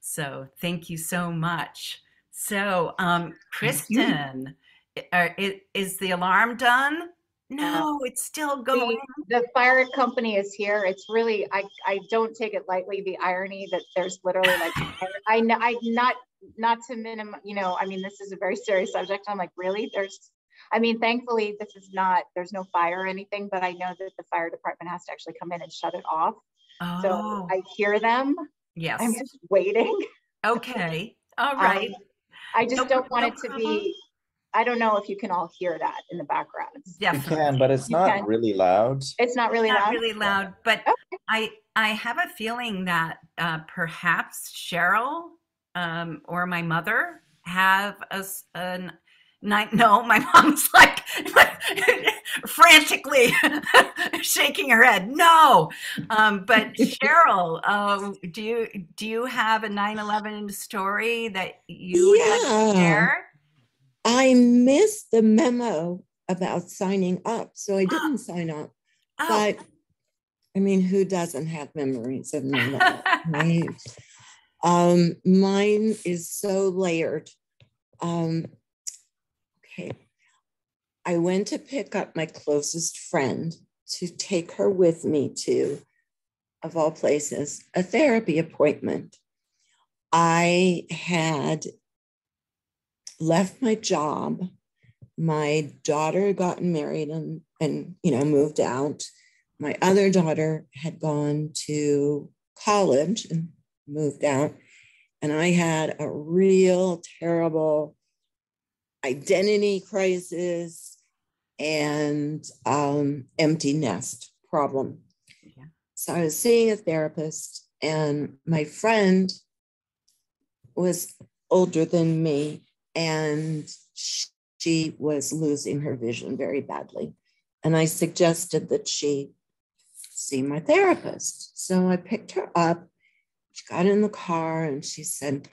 So thank you so much. So, um. Kristen, are- is the alarm done? No, it's still going. The fire company is here. It's really, I, I don't take it lightly, the irony that there's literally like, I know, I not, not to minimize, you know, I mean, this is a very serious subject. I'm like, really? There's, I mean, thankfully, this is not, there's no fire or anything, but I know that the fire department has to actually come in and shut it off. Oh. So I hear them. yes. I'm just waiting. Okay. all right. Um. I just No don't want no it to problem. be, I don't know if you can all hear that in the background. You can, but it's You not can. really loud. It's not really Not loud. really loud, but Okay. I I have a feeling that uh, perhaps Cheryl um, or my mother have a, an night. No, my mom's like frantically shaking her head. No, um, but Cheryl, uh, do you do you have a 9/11 story that you would like to share? I missed the memo about signing up, so I didn't sign up. Oh, But I mean, who doesn't have memories of 9/11, right? Um, mine is so layered. Um, okay. I went to pick up my closest friend to take her with me to, of all places, a therapy appointment. I had left my job. My daughter had gotten married and, and you know moved out. My other daughter had gone to college and moved out. And I had a real terrible identity crisis and um, empty nest problem. Yeah. So I was seeing a therapist, and my friend was older than me, and she was losing her vision very badly. And I suggested that she see my therapist. So I picked her up. She got in the car and she said,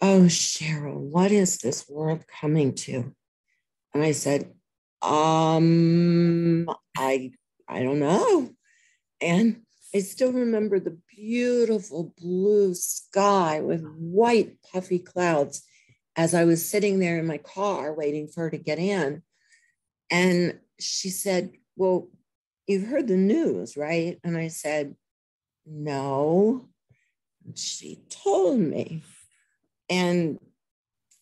Oh, Cheryl, what is this world coming to? And I said, Um, I I don't know. And I still remember the beautiful blue sky with white puffy clouds as I was sitting there in my car waiting for her to get in. And she said, Well, you've heard the news, right? And I said, No. She told me. And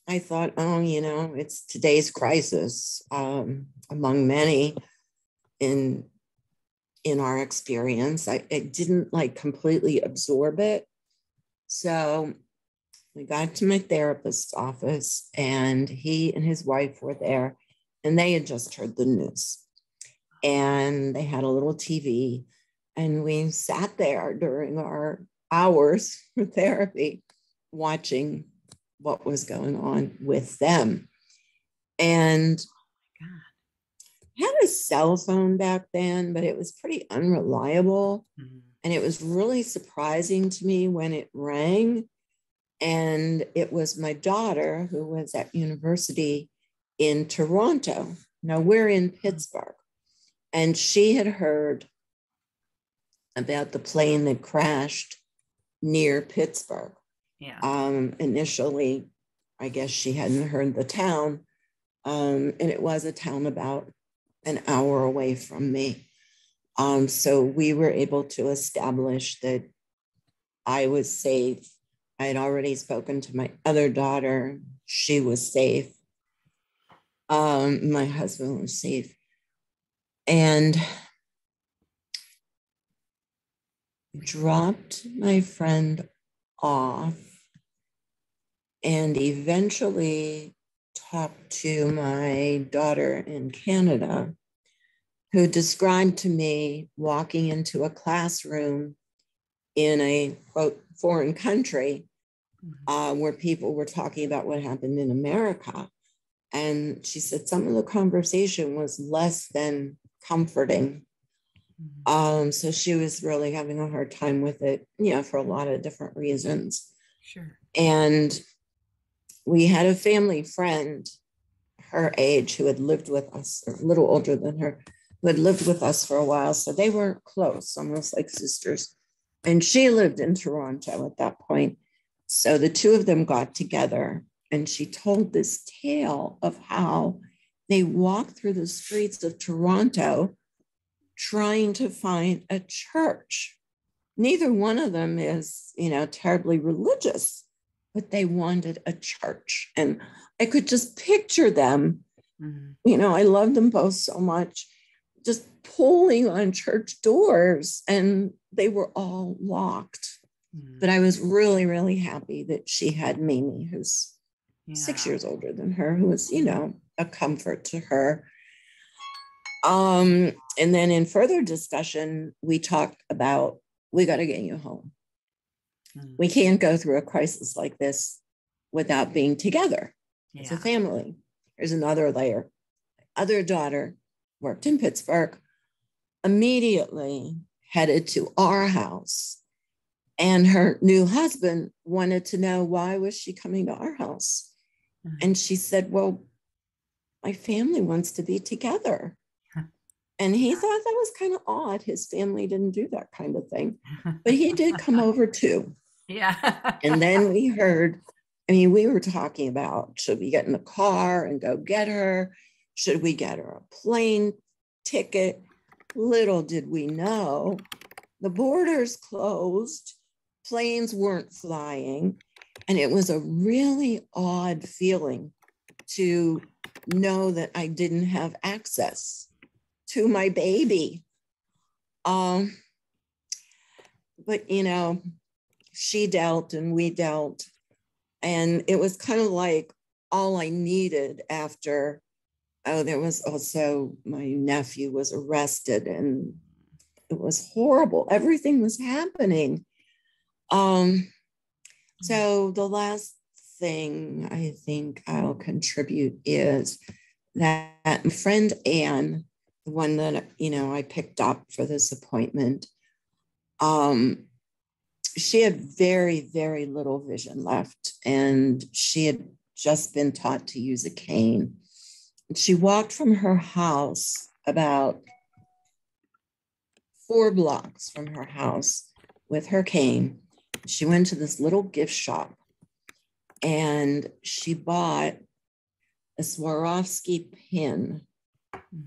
I thought, oh, you know, it's today's crisis um, among many in in our experience. I, I didn't like completely absorb it. So we got to my therapist's office, and he and his wife were there, and they had just heard the news. And they had a little TV, and we sat there during our hours for therapy watching what was going on with them. And I had a cell phone back then, but it was pretty unreliable. Mhm. And it was really surprising to me when it rang. And it was my daughter who was at university in Toronto. Now we're in Pittsburgh. And she had heard about the plane that crashed near Pittsburgh. Yeah. Um, initially, I guess she hadn't heard the town, um, and it was a town about an hour away from me. Um, so we were able to establish that I was safe. I had already spoken to my other daughter, she was safe. Um, my husband was safe. And dropped my friend off and eventually talked to my daughter in Canada, who described to me walking into a classroom in a quote foreign country uh, where people were talking about what happened in America. And she said some of the conversation was less than comforting. Mhm. Um, so she was really having a hard time with it, you know, for a lot of different reasons. Sure. And we had a family friend her age who had lived with us, a little older than her, who had lived with us for a while. So they were close, almost like sisters. And she lived in Toronto at that point. So the two of them got together and she told this tale of how they walked through the streets of Toronto trying to find a church. Neither one of them is, you know, terribly religious, but they wanted a church. And I could just picture them, Mhm. you know, I love them both so much, just pulling on church doors and they were all locked. Mhm. But I was really, really happy that she had Mimi, who's six years older than her, who was, you know, a comfort to her. Um, and then in further discussion, we talked about we got to get you home. Mhm. We can't go through a crisis like this without being together as a family. Here's another layer. Other daughter worked in Pittsburgh, immediately headed to our house. And her new husband wanted to know why was she coming to our house? Mhm. And she said, Well, my family wants to be together. Huh. And he thought that was kind of odd. His family didn't do that kind of thing. But he did come over too. yeah. And then we heard, I mean, we were talking about should we get in the car and go get her? Should we get her a plane ticket? Little did we know the borders closed, planes weren't flying, and it was a really odd feeling to know that I didn't have access to my baby. Um, but you know, she dealt and we dealt. And it was kind of like all I needed after. Oh, there was also my nephew was arrested and it was horrible. Everything was happening. Um, so the last thing I think I'll contribute is that my friend Anne, the one that you know I picked up for this appointment, um, she had very, very little vision left, and she had just been taught to use a cane. She walked from her house about four blocks from her house with her cane. She went to this little gift shop and she bought a Swarovski pin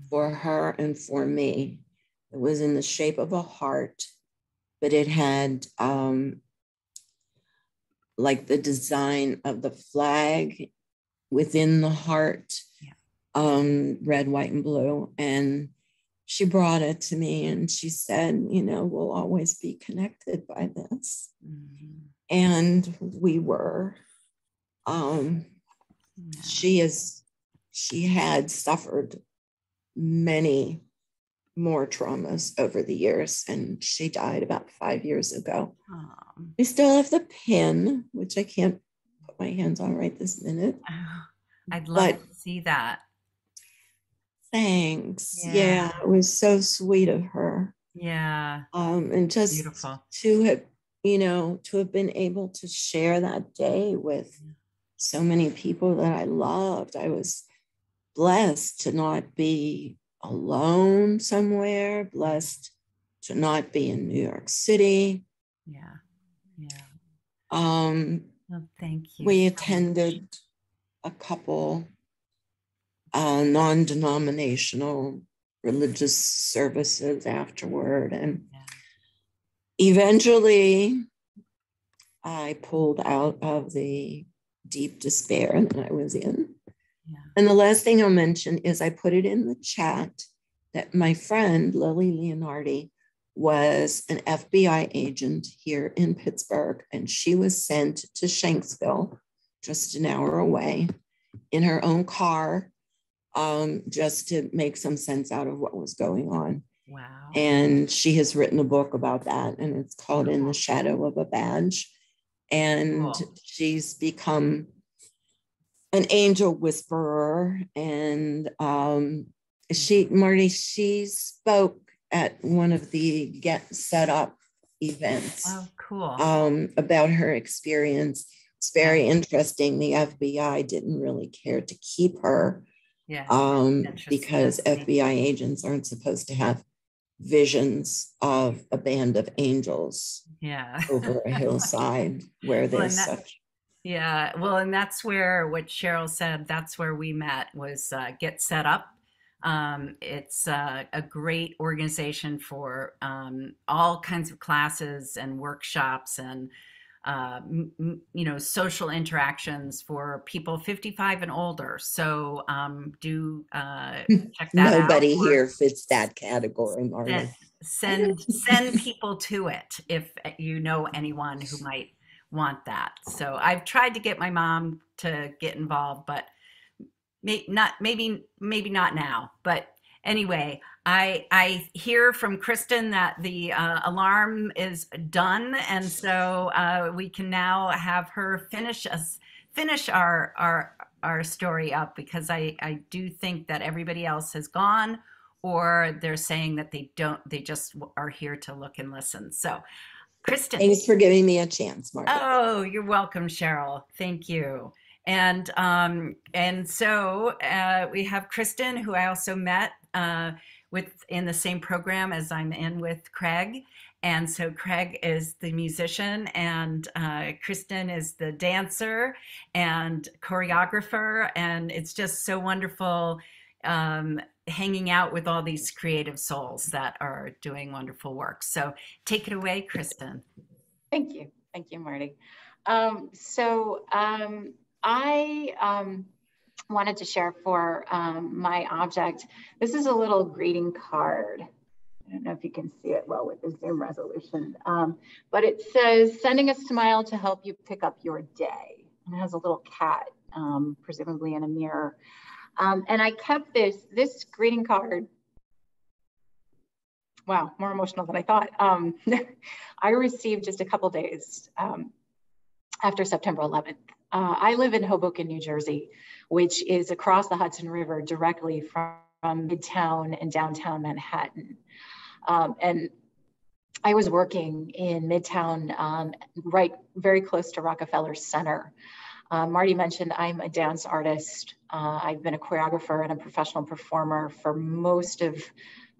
for her and for me. It was in the shape of a heart, but it had um, like the design of the flag within the heart, Yeah. Um, red, white, and blue. And she brought it to me and she said, you know, we'll always be connected by this. Mhm. And we were. Um, Yeah. she is, she had suffered many more traumas over the years, and she died about five years ago. Um, We still have the pin, which I can't put my hands on right this minute. I'd love But- to see that. Thanks. Yeah. Yeah. it was so sweet of her. Yeah. Um, and just Beautiful. to have, you know, to have been able to share that day with so many people that I loved. I was blessed to not be alone somewhere, blessed to not be in New York City. Yeah. Yeah. Um, Well, thank you. we attended a couple uh, non-denominational religious services afterward. And eventually i pulled out of the deep despair that i was in. Yeah. and the last thing i'll mention is i put it in the chat that my friend lily leonardi was an fbi agent here in pittsburgh and she was sent to shanksville just an hour away in her own car um, just to make some sense out of what was going on. Wow. And she has written a book about that, and it's called In the Shadow of a Badge. And she's become an angel whisperer. And um, she, Marty, she spoke at one of the Get Set Up events oh, cool. um, about her experience. It's very interesting. The FBI didn't really care to keep her yeah. um, because FBI agents aren't supposed to have visions of a band of angels yeah. over a hillside where Well, there's that- such. Yeah, well, and that's where what Cheryl said. That's where we met was uh, Get Set Up. Um, it's uh, a great organization for um, all kinds of classes and workshops and uh, m- you know social interactions for people 55 and older. So um, do uh, check that out. Nobody or- here fits that category, Marty. send send send people to it if you know anyone who might want that so i've tried to get my mom to get involved but may, not maybe maybe not now but anyway i i hear from kristen that the uh, alarm is done and so uh, we can now have her finish us finish our our our story up because i i do think that everybody else has gone or they're saying that they don't they just are here to look and listen. So kristen. Thanks for giving me a chance, Marty. oh you're welcome cheryl. Thank you and um and so uh, we have kristen who i also met uh, with in the same program as i'm in with craig and so craig is the musician and uh, kristen is the dancer and choreographer and it's just so wonderful um, hanging out with all these creative souls that are doing wonderful work. So take it away, Kristen. Thank you. Thank you, Marty. Um, so um, I um, wanted to share for um, my object. This is a little greeting card. I don't know if you can see it well with the Zoom resolution, um, but it says, sending a smile to help you pick up your day. And it has a little cat, um, presumably in a mirror. Um, and I kept this, this greeting card wow, more emotional than I thought. Um, I received just a couple days um, after September 11th. Uh, I live in Hoboken, New Jersey, which is across the Hudson River directly from, from Midtown and downtown Manhattan. Um, and I was working in Midtown, um, right very close to Rockefeller Center. Uh, Marty mentioned I'm a dance artist. Uh, I've been a choreographer and a professional performer for most of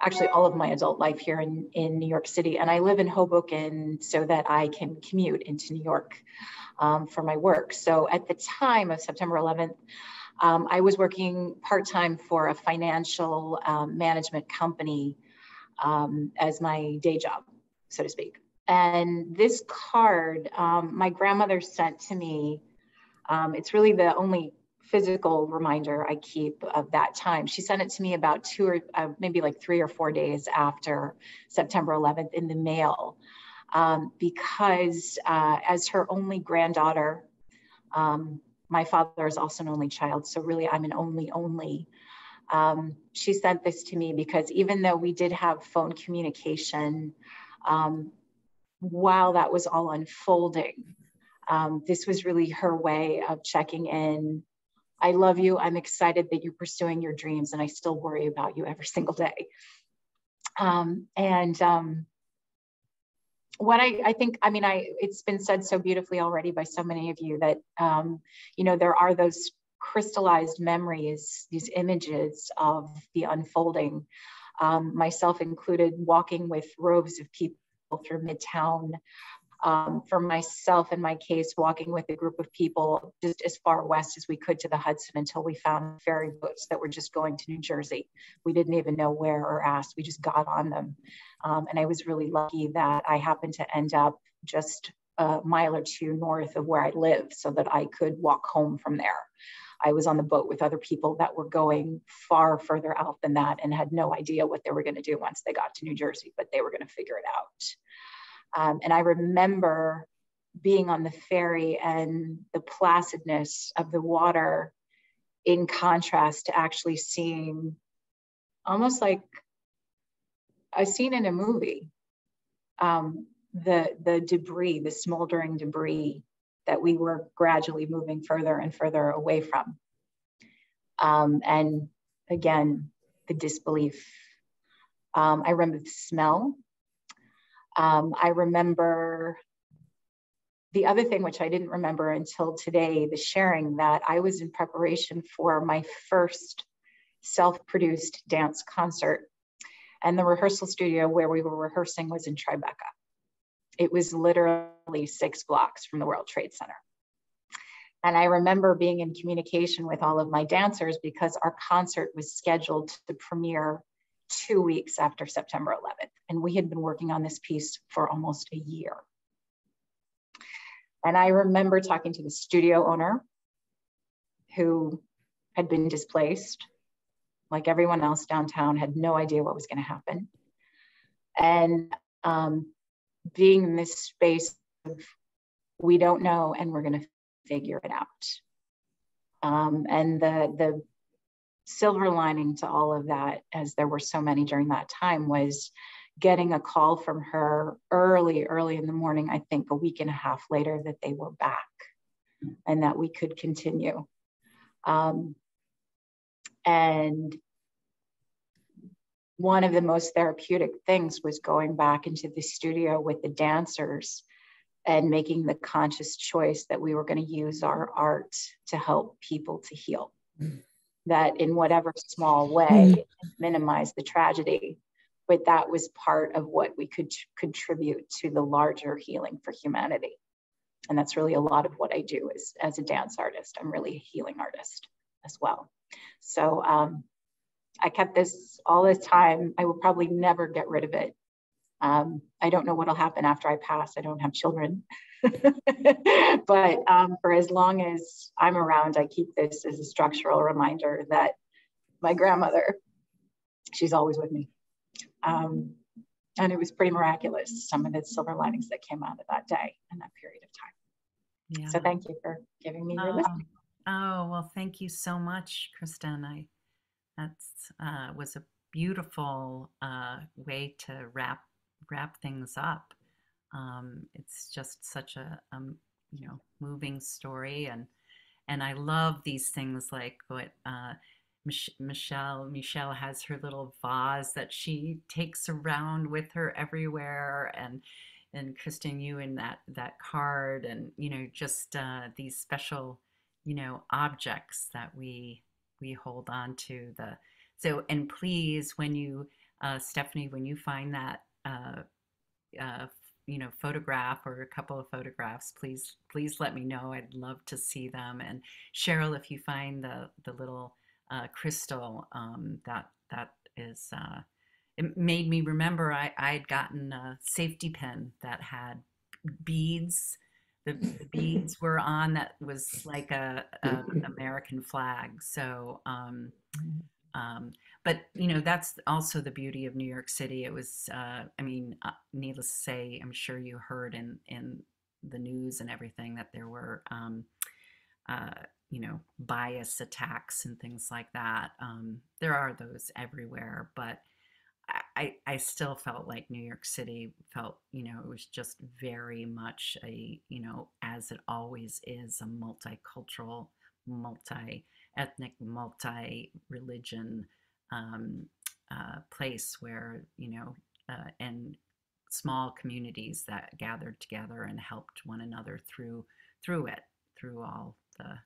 actually all of my adult life here in, in New York City. And I live in Hoboken so that I can commute into New York um, for my work. So at the time of September 11th, um, I was working part-time for a financial um, management company um, as my day job, so to speak. And this card, um, my grandmother sent to me. Um, it's really the only physical reminder I keep of that time. She sent it to me about two or uh, maybe like three or four days after September 11th in the mail, um, because uh, as her only granddaughter, um, my father is also an only child, so really I'm an only only. Um, she sent this to me because even though we did have phone communication, um, while that was all unfolding, um, this was really her way of checking in. I love you. I'm excited that you're pursuing your dreams, and I still worry about you every single day. Um, and um, what I, I think, I mean, I it's been said so beautifully already by so many of you that um, you know there are those crystallized memories, these images of the unfolding. Um, myself included, walking with rows of people through Midtown. Um, for myself, in my case, walking with a group of people just as far west as we could to the Hudson until we found ferry boats that were just going to New Jersey. We didn't even know where or asked, we just got on them. Um, and I was really lucky that I happened to end up just a mile or two north of where I live so that I could walk home from there. I was on the boat with other people that were going far further out than that and had no idea what they were going to do once they got to New Jersey, but they were going to figure it out. Um, and I remember being on the ferry and the placidness of the water in contrast to actually seeing almost like a scene in a movie. Um, the the debris, the smoldering debris that we were gradually moving further and further away from. Um, and again, the disbelief. Um, I remember the smell. Um, I remember the other thing, which I didn't remember until today, the sharing that I was in preparation for my first self produced dance concert. And the rehearsal studio where we were rehearsing was in Tribeca. It was literally six blocks from the World Trade Center. And I remember being in communication with all of my dancers because our concert was scheduled to premiere two weeks after September 11th. And we had been working on this piece for almost a year. And I remember talking to the studio owner who had been displaced, like everyone else downtown, had no idea what was going to happen. And um, being in this space of we don't know and we're going to figure it out. Um, and the the silver lining to all of that, as there were so many during that time, was getting a call from her early, early in the morning, I think a week and a half later, that they were back and that we could continue. Um, and one of the most therapeutic things was going back into the studio with the dancers and making the conscious choice that we were going to use our art to help people to heal. That in whatever small way, minimize the tragedy, but that was part of what we could contribute to the larger healing for humanity. And that's really a lot of what I do as, as a dance artist. I'm really a healing artist as well. So um, I kept this all this time. I will probably never get rid of it. Um, I don't know what'll happen after I pass. I don't have children. but um, for as long as I'm around, I keep this as a structural reminder that my grandmother, she's always with me. Um, and it was pretty miraculous, some of the silver linings that came out of that day and that period of time. Yeah. So thank you for giving me your oh, listening. Oh, well, thank you so much, Kristen. I that's uh, was a beautiful uh, way to wrap wrap things up. Um, it's just such a um, you know moving story, and and I love these things like what uh, Mich- Meshell Meshell has her little vase that she takes around with her everywhere, and and Kristen, you in that that card, and you know just uh, these special you know objects that we we hold on to the so and please when you uh, stephanie when you find that uh, uh, you know photograph or a couple of photographs please please let me know. I'd love to see them. And cheryl if you find the the little uh, crystal um, that that is uh, it made me remember I, I had gotten a safety pin that had beads. The, the beads were on that was like a, a American flag. So, um, um, but you know that's also the beauty of New York City. It was, uh, I mean, uh, needless to say, I'm sure you heard in in the news and everything that there were, um, uh, you know, bias attacks and things like that. Um, there are those everywhere, but I, I still felt like New York City felt, you know, it was just very much a, you know, as it always is, a multicultural, multi ethnic, multi religion um, uh, place where, you know, uh, and small communities that gathered together and helped one another through through it, through all the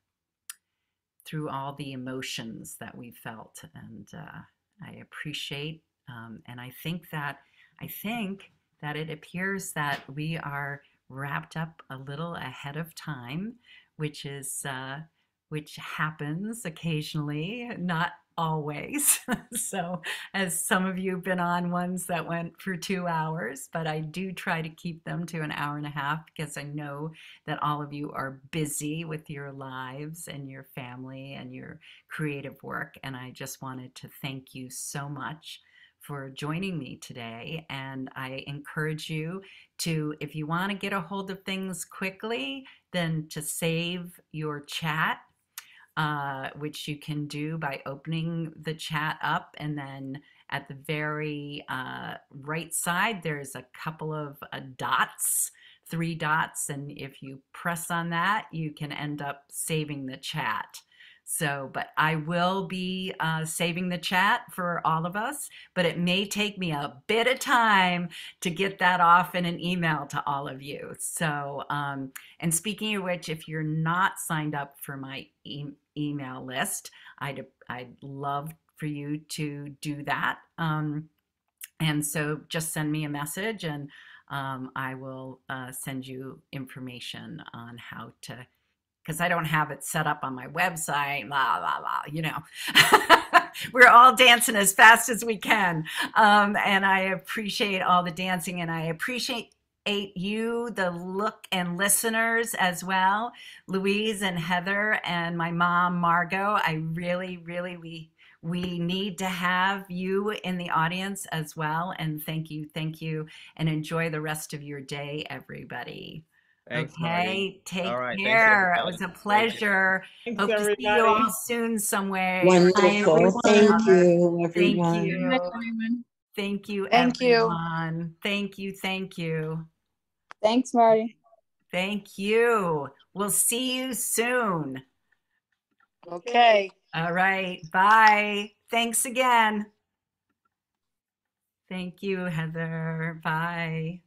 through all the emotions that we felt. And uh, I appreciate um, and I think that I think that it appears that we are wrapped up a little ahead of time, which is uh, which happens occasionally, not always. so, as some of you have been on ones that went for two hours, but I do try to keep them to an hour and a half because I know that all of you are busy with your lives and your family and your creative work. And I just wanted to thank you so much for joining me today. And I encourage you to, if you want to get a hold of things quickly, then to save your chat, uh, which you can do by opening the chat up and then at the very uh, right side, there's a couple of uh, dots, three dots. And if you press on that, you can end up saving the chat. So, but I will be uh, saving the chat for all of us, but it may take me a bit of time to get that off in an email to all of you. So, um, and speaking of which, if you're not signed up for my e email list, I'd, I'd love for you to do that. Um, and so just send me a message and um, I will uh, send you information on how to because I don't have it set up on my website, blah, blah, blah, you know. We're all dancing as fast as we can. Um, and I appreciate all the dancing and I appreciate you, the look and listeners as well, Louise and Heather and my mom, Margot. I really, really, we, we need to have you in the audience as well. And thank you, thank you, and enjoy the rest of your day, everybody. Thanks, okay, Marty. take All right, thanks, care. It was a pleasure. Thanks, Hope to see you all soon somewhere. Wonderful. Thank you, everyone. Thank you. Thank you, Thank you. everyone. Thank you, thank you. Thanks, Marty. Thank you. We'll see you soon. Okay. All right. Bye. Thanks again. Thank you, Heather. Bye.